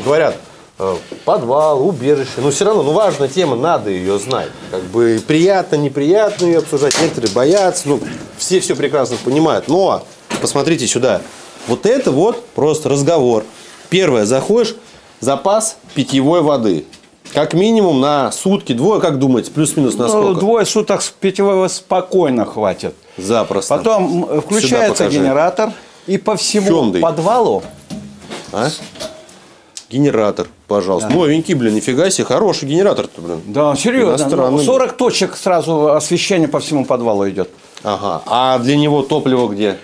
говорят, э, подвал, убежище, но все равно, ну важная тема, надо ее знать. Как бы приятно, неприятно ее обсуждать, некоторые боятся, ну все все прекрасно понимают. Но посмотрите сюда, вот это вот просто разговор. Первое, заходишь, запас питьевой воды. Как минимум на сутки, двое, как думаете, плюс-минус на Ну, сколько? двое суток питьевого спокойно хватит. Запросто. Потом включается генератор, и по всему подвалу А? Генератор, пожалуйста. Новенький, блин, нифига себе, хороший генератор-то, блин. Да, серьезно. Ну, 40 точек сразу освещение по всему подвалу идет. Ага. А для него топливо где?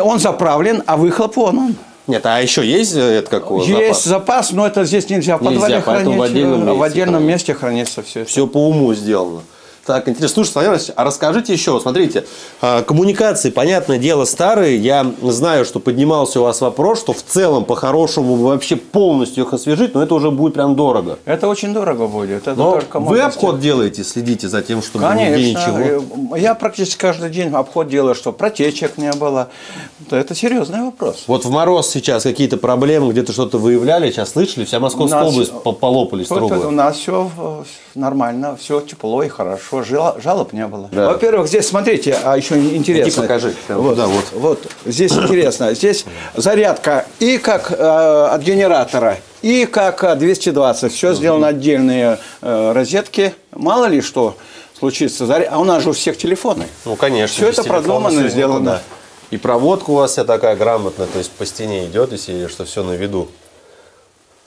Он заправлен, а выхлоп вон он. Нет, а еще есть э, это как Есть запас? запас, но это здесь нельзя в Нельзя, подвале поэтому хранить. в отдельном э, месте в отдельном месте хранится все. Все по уму сделано. Так, интересно. Слушайте, Владимир а расскажите еще, смотрите, а, коммуникации, понятное дело, старые. Я знаю, что поднимался у вас вопрос, что в целом, по-хорошему, вообще полностью их освежить, но это уже будет прям дорого. Это очень дорого будет. Это Но только вы обход делаете, следите за тем, чтобы нигде Конечно. ничего. Э, Я практически каждый день обход делаю, чтобы протечек не было. Это серьезный вопрос. Вот в мороз сейчас какие-то проблемы, где-то что-то выявляли, сейчас слышали, вся Московская нас- область по- полопались трубы. у нас все нормально, все тепло и хорошо, Жал- жалоб не было. Да. Во-первых, здесь смотрите, а еще интересно. Иди покажи. Вот, туда вот. вот здесь интересно. Здесь зарядка и как э, от генератора, и как от 220. Все сделано отдельные э, розетки. Мало ли что. случится а у нас же у всех телефоны. Ну, конечно. Все это продумано, сегодня сделано. никуда. И проводка у вас вся такая грамотная, то есть по стене идет, если что все на виду.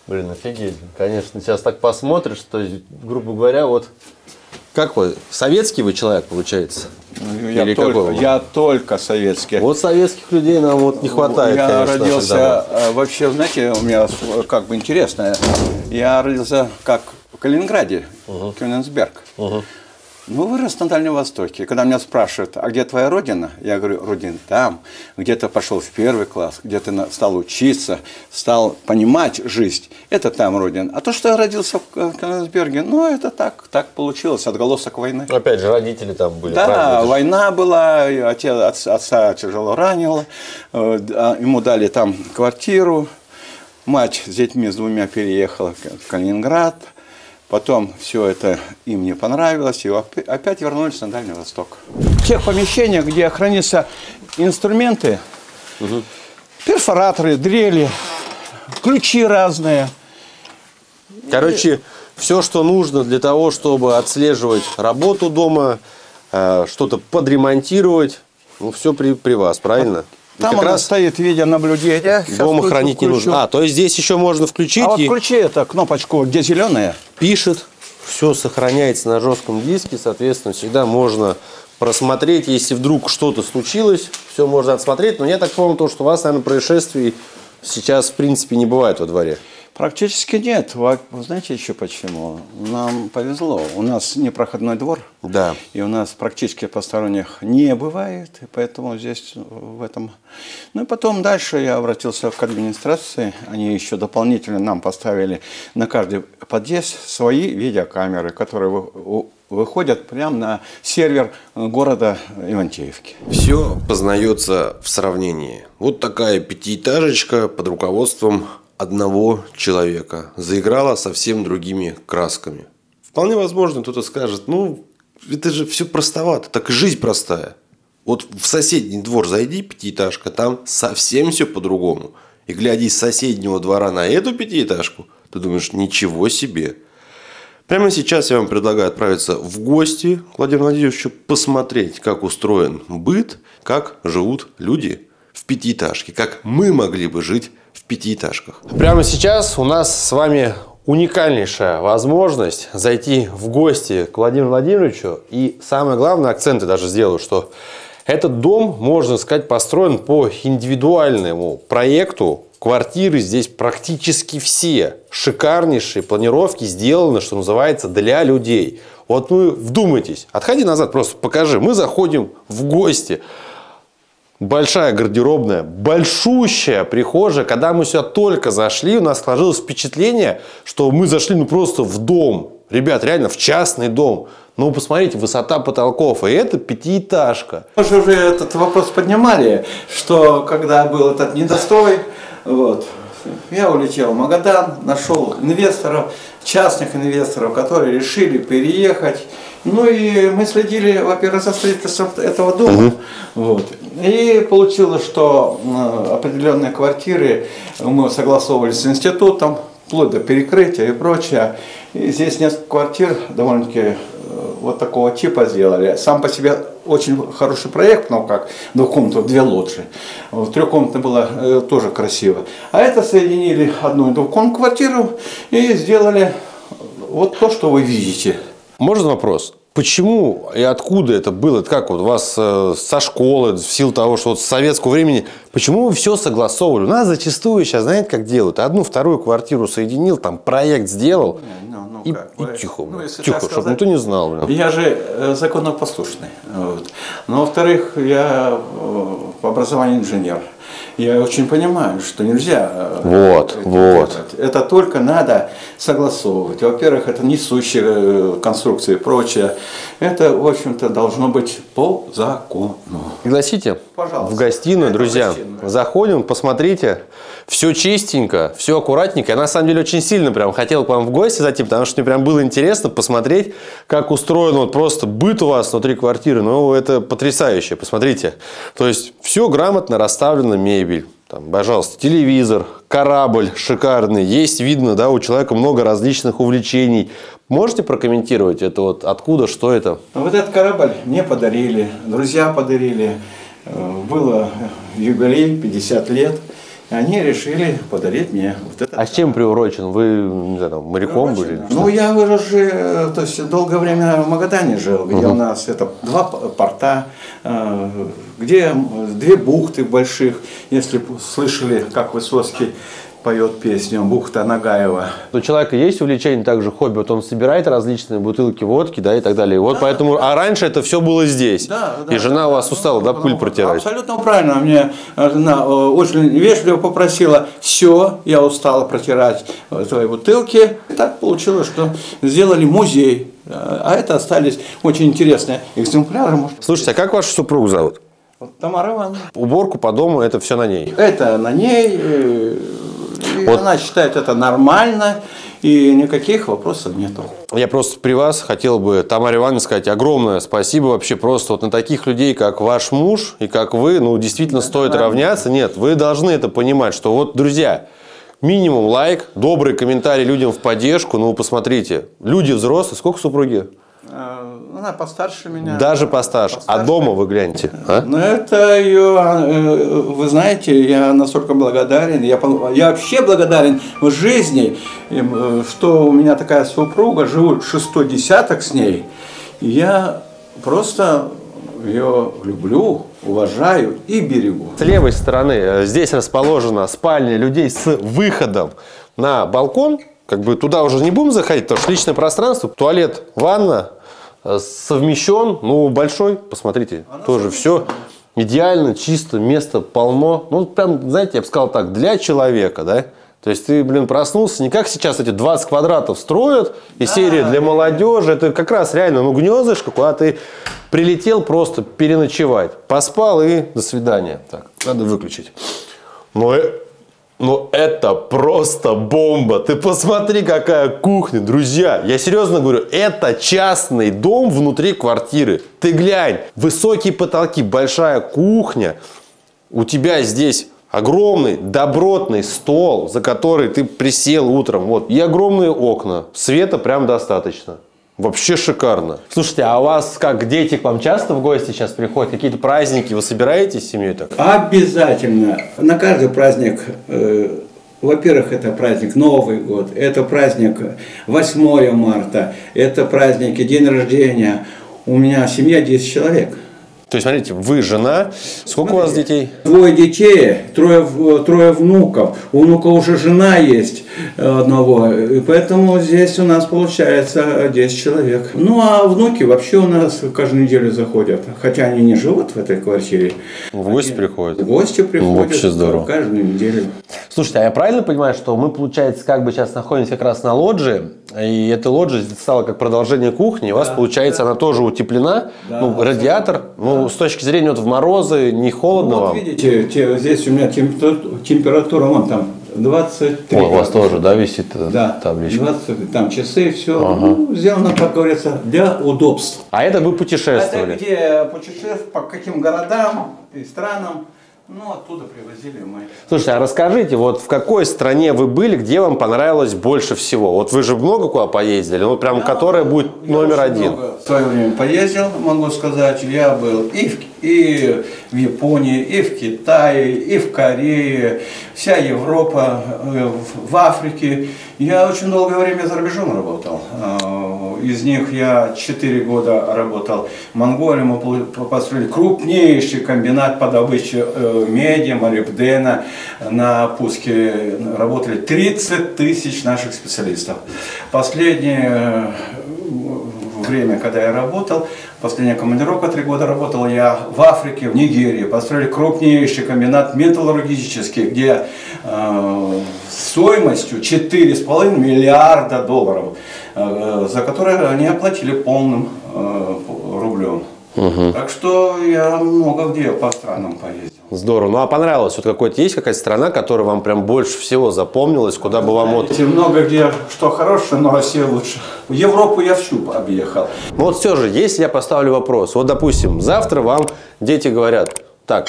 Блин, офигеть. Конечно, сейчас так посмотришь, то есть, грубо говоря, вот как вы, советский вы человек, получается? Ну, Я Или только, какой я только советский. Вот советских людей нам вот не хватает, Я конечно, родился, э, вообще, знаете, у меня как бы интересно, я родился как в Калининграде, Кёнигсберг. Ну, вырос на Дальнем Востоке. И Когда меня спрашивают, а где твоя родина? Я говорю, родина там. Где-то пошел в первый класс, где-то стал учиться, стал понимать жизнь. Это там родина. А то, что я родился в К- Кёнигсберге, ну, это так, так получилось, отголосок войны. Опять же, родители там были, Да, правильно? Война была, отец, отца, тяжело ранило, э, ему дали там квартиру, мать с детьми с двумя переехала в Калининград, потом все это им не понравилось, и опя- опять вернулись на Дальний Восток. В тех помещениях, где хранятся инструменты, перфораторы, дрели, ключи разные, Короче, все, что нужно для того, чтобы отслеживать работу дома, э, что-то подремонтировать, ну, все при, при вас, правильно? Там как она раз стоит видеонаблюдение. Сейчас дома включу, хранить не нужно. А, то есть здесь еще можно включить А вот включи эту кнопочку, где зеленая. пишет, все сохраняется на жестком диске, соответственно, всегда можно просмотреть, если вдруг что-то случилось, все можно отсмотреть. Но я так помню, то, что у вас, наверное, происшествий сейчас, в принципе, не бывает во дворе. Практически нет. Вы знаете еще почему? Нам повезло. У нас непроходной двор. Да. И у нас практически посторонних не бывает. И поэтому здесь э, в этом... Ну и потом дальше я обратился к администрации. Они еще дополнительно нам поставили на каждый подъезд свои видеокамеры, которые выходят прямо на сервер э, города Ивантеевки. Все познается в сравнении. Вот такая пятиэтажечка под руководством одного человека заиграла совсем другими красками. Вполне возможно, кто-то скажет, ну, это же все простовато, так и жизнь простая. Вот в соседний двор зайди, пятиэтажка, там совсем все по-другому. И глядя с соседнего двора на эту пятиэтажку, ты думаешь, ничего себе. Прямо сейчас я вам предлагаю отправиться в гости к Владимиру Владимировичу, посмотреть, как устроен быт, как живут люди в пятиэтажке, как мы могли бы жить в пятиэтажках. Прямо сейчас у нас с вами уникальнейшая возможность зайти в гости к Владимиру Владимировичу. И самое главное, акценты даже сделаю, что этот дом, можно сказать, построен по индивидуальному проекту. Квартиры здесь практически все. Шикарнейшие планировки сделаны, что называется, для людей. Вот вы вдумайтесь. Отходи назад, просто покажи. Мы заходим в гости. Большая гардеробная, большущая прихожая. Когда мы сюда только зашли, у нас сложилось впечатление, что мы зашли ну просто в дом. Ребят, реально в частный дом. Ну, посмотрите, высота потолков. И это пятиэтажка. Мы же уже этот вопрос поднимали, что когда был этот недострой, вот, я улетел в Магадан, нашел инвесторов, частных инвесторов, которые решили переехать. Ну и мы следили, во-первых, за строительством этого дома. Вот. И получилось, что определенные квартиры мы согласовывали с институтом, вплоть до перекрытия и прочее. И здесь несколько квартир довольно-таки э, вот такого типа сделали. Сам по себе очень хороший проект, но как двухкомнатную, две лоджии. Трехкомнатная было э, тоже красиво. А это соединили одну и двухкомнатную квартиру и сделали вот то, что вы видите. Можно вопрос? Почему и откуда это было? Это как вот у вас э, со школы, в силу того, что вот с советского времени, почему вы все согласовывали? У нас зачастую сейчас, знаете, как делают? Одну, вторую квартиру соединил, там проект сделал, Ну, ну и, как, и вы- тихо, ну, если тихо, чтобы сказать. никто не знал. блин. Я же э, законопослушный. Вот. Но, во-вторых, я э, по образованию инженер. Я очень понимаю, что нельзя э, Вот, это вот. делать. Это только надо согласовывать. Во-первых, это несущие э, конструкции и прочее. Это, в общем-то, должно быть по закону. Пригласите Пожалуйста. в гостиную, Это друзья. гостиная. Заходим, посмотрите. Все чистенько, все аккуратненько. Я на самом деле очень сильно прям хотел к вам в гости зайти, потому что мне прям было интересно посмотреть, как устроен вот просто быт у вас внутри квартиры. Ну, это потрясающе. Посмотрите. То есть, все грамотно расставлено, мебель. Там, пожалуйста, телевизор, корабль шикарный. Есть, видно, да, у человека много различных увлечений. Можете прокомментировать это вот откуда, что это? Вот этот корабль мне подарили, друзья подарили. Э, Было юбилей, 50 лет. И они решили подарить мне вот этот А с чем приурочен? Вы, не знаю, там, моряком были? Ну, я же, э, то есть долгое время в Магадане жил, где у нас это два порта, э, где две бухты больших, если слышали, как Высоцкий поет песню «Бухта Нагаева». У человека есть увлечение, также хобби, вот он собирает различные бутылки водки, да, и так далее. Вот поэтому, а раньше это все было здесь. и жена у вас устала, да, пыль протирать? Абсолютно правильно. Мне жена э, очень вежливо попросила, все, я устала протирать э, твои бутылки. И так получилось, что сделали музей. Э, А это остались очень интересные экземпляры. Может, Слушайте, а как вашу супругу зовут? Тамара Ивановна. Уборку по дому, это все на ней. Это на ней. Вот. Она считает это нормально, и никаких вопросов нету. Я просто при вас хотел бы Тамаре Ивановне сказать огромное спасибо вообще просто вот на таких людей, как ваш муж и как вы, ну, действительно стоит равняться. Нет, вы должны это понимать, что вот, друзья, минимум лайк, добрый комментарий людям в поддержку, ну, посмотрите, люди взрослые, сколько супруги? Э, Она постарше меня. Даже постарше. А дома вы гляньте. а? Ну, это ее, э, вы знаете, я настолько благодарен, я, я вообще благодарен в жизни, э, что у меня такая супруга, живу шестой десяток с ней, и я просто ее люблю, уважаю и берегу. С левой стороны здесь расположена спальня людей с выходом на балкон. Как бы туда уже не будем заходить, потому что личное пространство, туалет, ванна совмещен, ну большой, посмотрите, тоже все идеально, чисто, места полно. Ну прям, знаете, я бы сказал так, для человека, да? То есть ты, блин, проснулся, не как сейчас эти 20 квадратов строят, и серия для молодежи, это как раз реально, ну, гнездышко, куда ты прилетел просто переночевать. Поспал и до свидания. Так, надо выключить. Но, но это просто бомба. Ты посмотри, какая кухня, друзья. Я серьезно говорю, это частный дом внутри квартиры. Ты глянь, высокие потолки, большая кухня. У тебя здесь огромный добротный стол, за который ты присел утром. Вот. И огромные окна. Света прям достаточно. Вообще шикарно. Слушайте, а у вас как дети к вам часто в гости сейчас приходят? Какие-то праздники вы собираетесь с семьей так? Обязательно. На каждый праздник, э, во-первых, это праздник Новый год, это праздник 8 марта, это праздники, день рождения. У меня семья 10 человек. То есть, смотрите, вы жена. Сколько у вас детей? Двое детей, трое, в- трое внуков. У внука уже жена есть э, одного. И поэтому здесь у нас получается 10 человек. Ну а внуки вообще у нас каждую неделю заходят. Хотя они не живут в этой квартире. В гости приходят. В гости приходят вообще здорово. каждую неделю. Слушайте, а я правильно понимаю, что мы, получается, как бы сейчас находимся как раз на лоджии, и эта лоджия стала как продолжение кухни, у вас, получается, она тоже утеплена, ну, радиатор, ну, с точки зрения вот в морозы, не холодно Вот вам? видите, те- здесь у меня температура, температура вон там 23. Ой, у вас тоже, да, висит Да, табличка? 20, там часы, все. Ну, сделано, как говорится, для удобств. А это вы Это путешествовали? где путешествие по каким городам и странам. Ну, оттуда привозили мы. Слушайте, а расскажите, вот в какой стране вы были, где вам понравилось больше всего? Вот вы же много куда поездили, ну прям которая будет номер один. В свое время поездил, могу сказать. Я был и в, и в Японии, и в Китае, и в Корее, вся Европа, э, в- Африке. Я очень долгое время за рубежом работал. А, Из них я 4 года работал в Монголии. Мы построили крупнейший комбинат по добыче э, меди, молибдена. На пуске работали 30 тысяч наших специалистов. Последнее э, время, когда я работал, последняя командировка, три года работал я в Африке, в Нигерии. Построили крупнейший комбинат металлургический, где э, стоимостью 4,5 миллиарда долларов, э, за которые они оплатили полным э, рублем. Так что я много где по странам поездил. Здорово. Ну а понравилось? Вот какой-то есть какая-то страна, которая вам прям больше всего запомнилась, куда бы вам вот... Много где что хорошее, но Россия лучше. В Европу я всю объехал. Ну вот все же, если я поставлю вопрос, вот допустим, завтра вам дети говорят, так,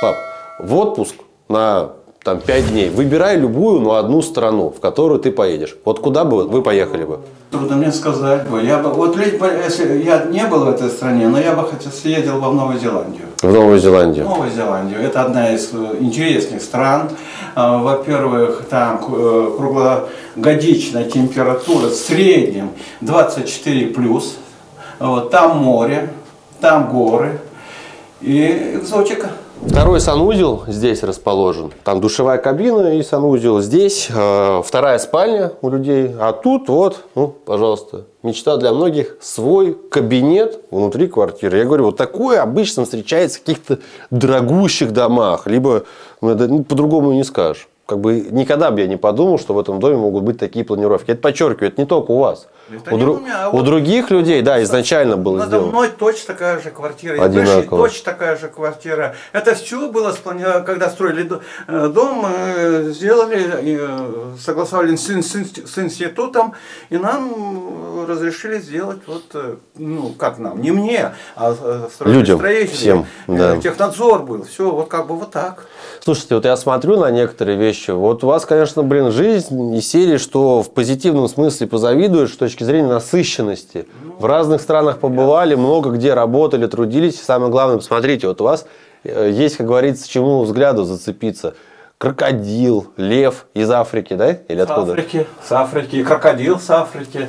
пап, в отпуск на там 5 дней. Выбирай любую, но одну страну, в которую ты поедешь. Вот куда бы вы поехали бы? Трудно мне сказать. Я бы, вот если я не был в этой стране, но я бы хотел съездил бы в Новую Зеландию. В Новую Зеландию. Новую Зеландию. Это одна из э, интересных стран. А, во-первых, там э, круглогодичная температура в среднем 24 плюс. Вот, там море, там горы и экзотика. Второй санузел здесь расположен. Там душевая кабина и санузел. Здесь э, вторая спальня у людей. А тут вот, ну, пожалуйста, мечта для многих. Свой кабинет внутри квартиры. Я говорю, вот такое обычно встречается в каких-то дорогущих домах. Либо ну, ну, по-другому не скажешь. Как бы никогда бы я не подумал, что в этом доме могут быть такие планировки. Это подчеркиваю, это не только у вас. Это у, дру- у меня, а у вот других людей, да, изначально было Надо сделано. мной точно такая же квартира. И Одинаково. выше точно такая же квартира. Это все было спланировано, когда строили э, дом, сделали, э, согласовали с, с ин- с институтом, и нам разрешили сделать вот, э, ну, как нам, не мне, а Людям, строители. всем, да. Технадзор был, все вот как бы вот так. Слушайте, вот я смотрю на некоторые вещи. Вот у вас, конечно, блин, жизнь из серии, что в позитивном смысле позавидуешь с точки зрения насыщенности. В разных странах побывали, много где работали, трудились. И самое главное, посмотрите, вот у вас э, есть, как говорится, чему взгляду зацепиться. Крокодил, лев из Африки, да? Или С откуда? Африки, с Африки, крокодил с Африки.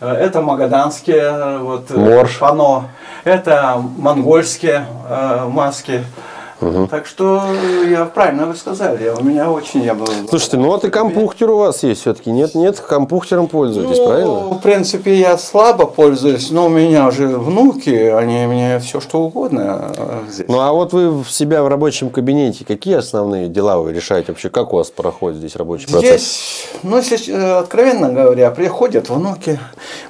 Э, Это магаданские э, вот, Морж. пано. Это монгольские э, маски. Так что я правильно вы сказали. У меня очень я был. Слушайте, ну вот и компухтер у вас есть все-таки. Нет, нет, компухтером пользуетесь, Ну, правильно? В принципе, я слабо пользуюсь, но у меня уже внуки, они мне все что угодно э, здесь. Ну а вот вы в себя в рабочем кабинете, какие основные дела вы решаете вообще? Как у вас проходит здесь рабочий процесс? Здесь, ну, если э, откровенно говоря, приходят внуки,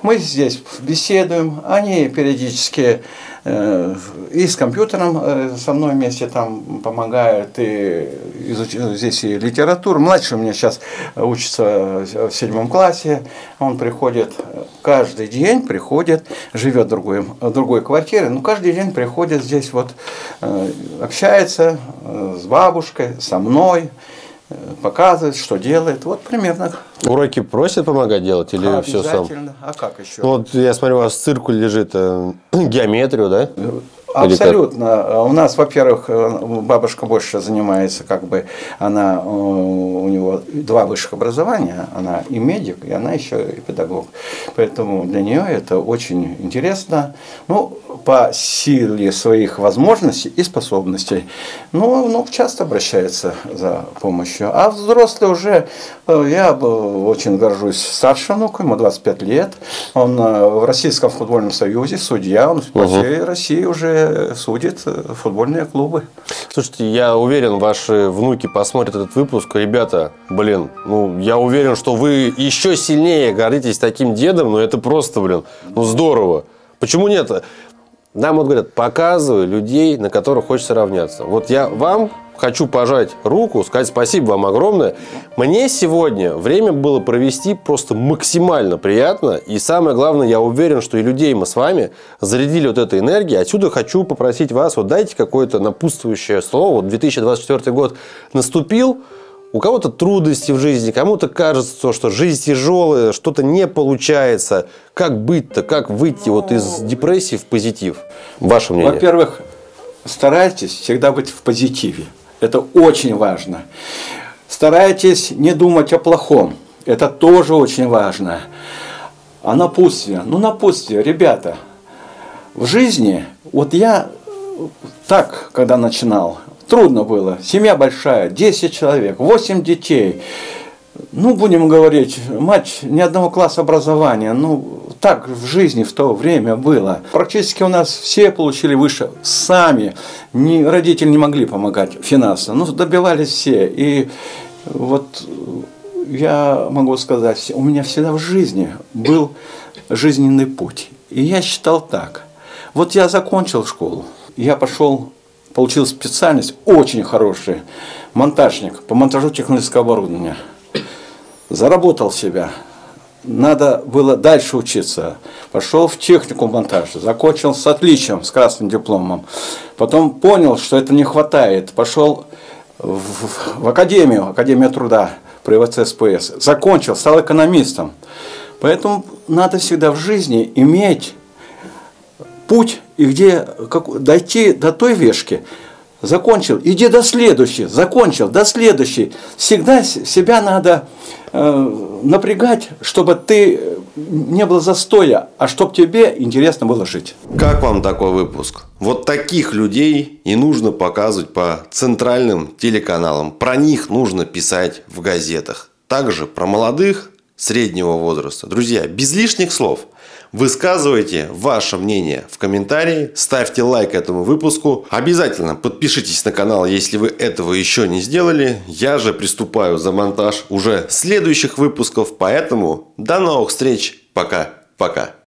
мы здесь беседуем, они периодически э, и с компьютером э, со мной вместе там помогают, и изуч- здесь и литературу. Младший у меня сейчас учится в седьмом классе, он приходит э, каждый день, приходит, живет в другой, в другой квартире, но каждый день приходит здесь вот, э, общается э, с бабушкой, со мной, э, показывает, что делает. Вот примерно. Уроки просят помогать делать или все сам? Обязательно. А как еще? Ну, вот я смотрю, у вас циркуль лежит, э, геометрию, да? Абсолютно. У нас, во-первых, э, бабушка больше занимается, как бы, она, э, у него два высших образования, она и медик, и она еще и педагог. Поэтому для нее это очень интересно, ну, по силе своих возможностей и способностей. Ну, ну часто обращается за помощью. А взрослый уже, э, я очень горжусь старшим внуком, ему 25 лет, он в Российском футбольном союзе судья, он по всей России уже судит э, футбольные клубы. Слушайте, я уверен, ваши внуки посмотрят этот выпуск. Ребята, блин, ну, я уверен, что вы еще сильнее гордитесь таким дедом, но это просто, блин, ну, здорово. Почему нет? Нам вот говорят, показывай людей, на которых хочется равняться. Вот я вам хочу пожать руку, сказать спасибо вам огромное. Мне сегодня время было провести просто максимально приятно. И самое главное, я уверен, что и людей мы с вами зарядили вот этой энергией. Отсюда хочу попросить вас, вот дайте какое-то напутствующее слово. Вот 2024 год наступил, у кого-то трудности в жизни, кому-то кажется, что жизнь тяжелая, что-то не получается. Как быть-то, как выйти вот из депрессии в позитив? Ваше мнение? Во-первых, старайтесь всегда быть в позитиве. Это очень важно. Старайтесь не думать о плохом. Это тоже очень важно. А напутствие? Ну, напутствие, ребята. В жизни, вот я так, когда начинал, трудно было. Семья большая, 10 человек, 8 детей. Ну, будем говорить, мать ни одного класса образования. Ну, так в жизни в то время было. Практически у нас все получили выше сами. Ни, родители не могли помогать финансово. Ну, добивались все. И вот я могу сказать, у меня всегда в жизни был жизненный путь. И я считал так. Вот я закончил школу, я пошел, получил специальность очень хорошая, монтажник по монтажу технического оборудования. Заработал себя. Надо было дальше учиться. Пошел в технику монтажа, закончил с отличием, с красным дипломом. Потом понял, что это не хватает. Пошел в, в академию, Академия труда при ВЦСПС. Закончил, стал экономистом. Поэтому надо всегда в жизни иметь путь, и где как, дойти до той вешки, закончил, иди до следующей, закончил, до следующей. Всегда себя надо э, напрягать, чтобы ты не было застоя, а чтобы тебе интересно было жить. Как вам такой выпуск? Вот таких людей и нужно показывать по центральным телеканалам. Про них нужно писать в газетах. Также про молодых среднего возраста. Друзья, без лишних слов – Высказывайте ваше мнение в комментарии, ставьте лайк этому выпуску. Обязательно подпишитесь на канал, если вы этого еще не сделали. Я же приступаю за монтаж уже следующих выпусков, поэтому до новых встреч. Пока-пока.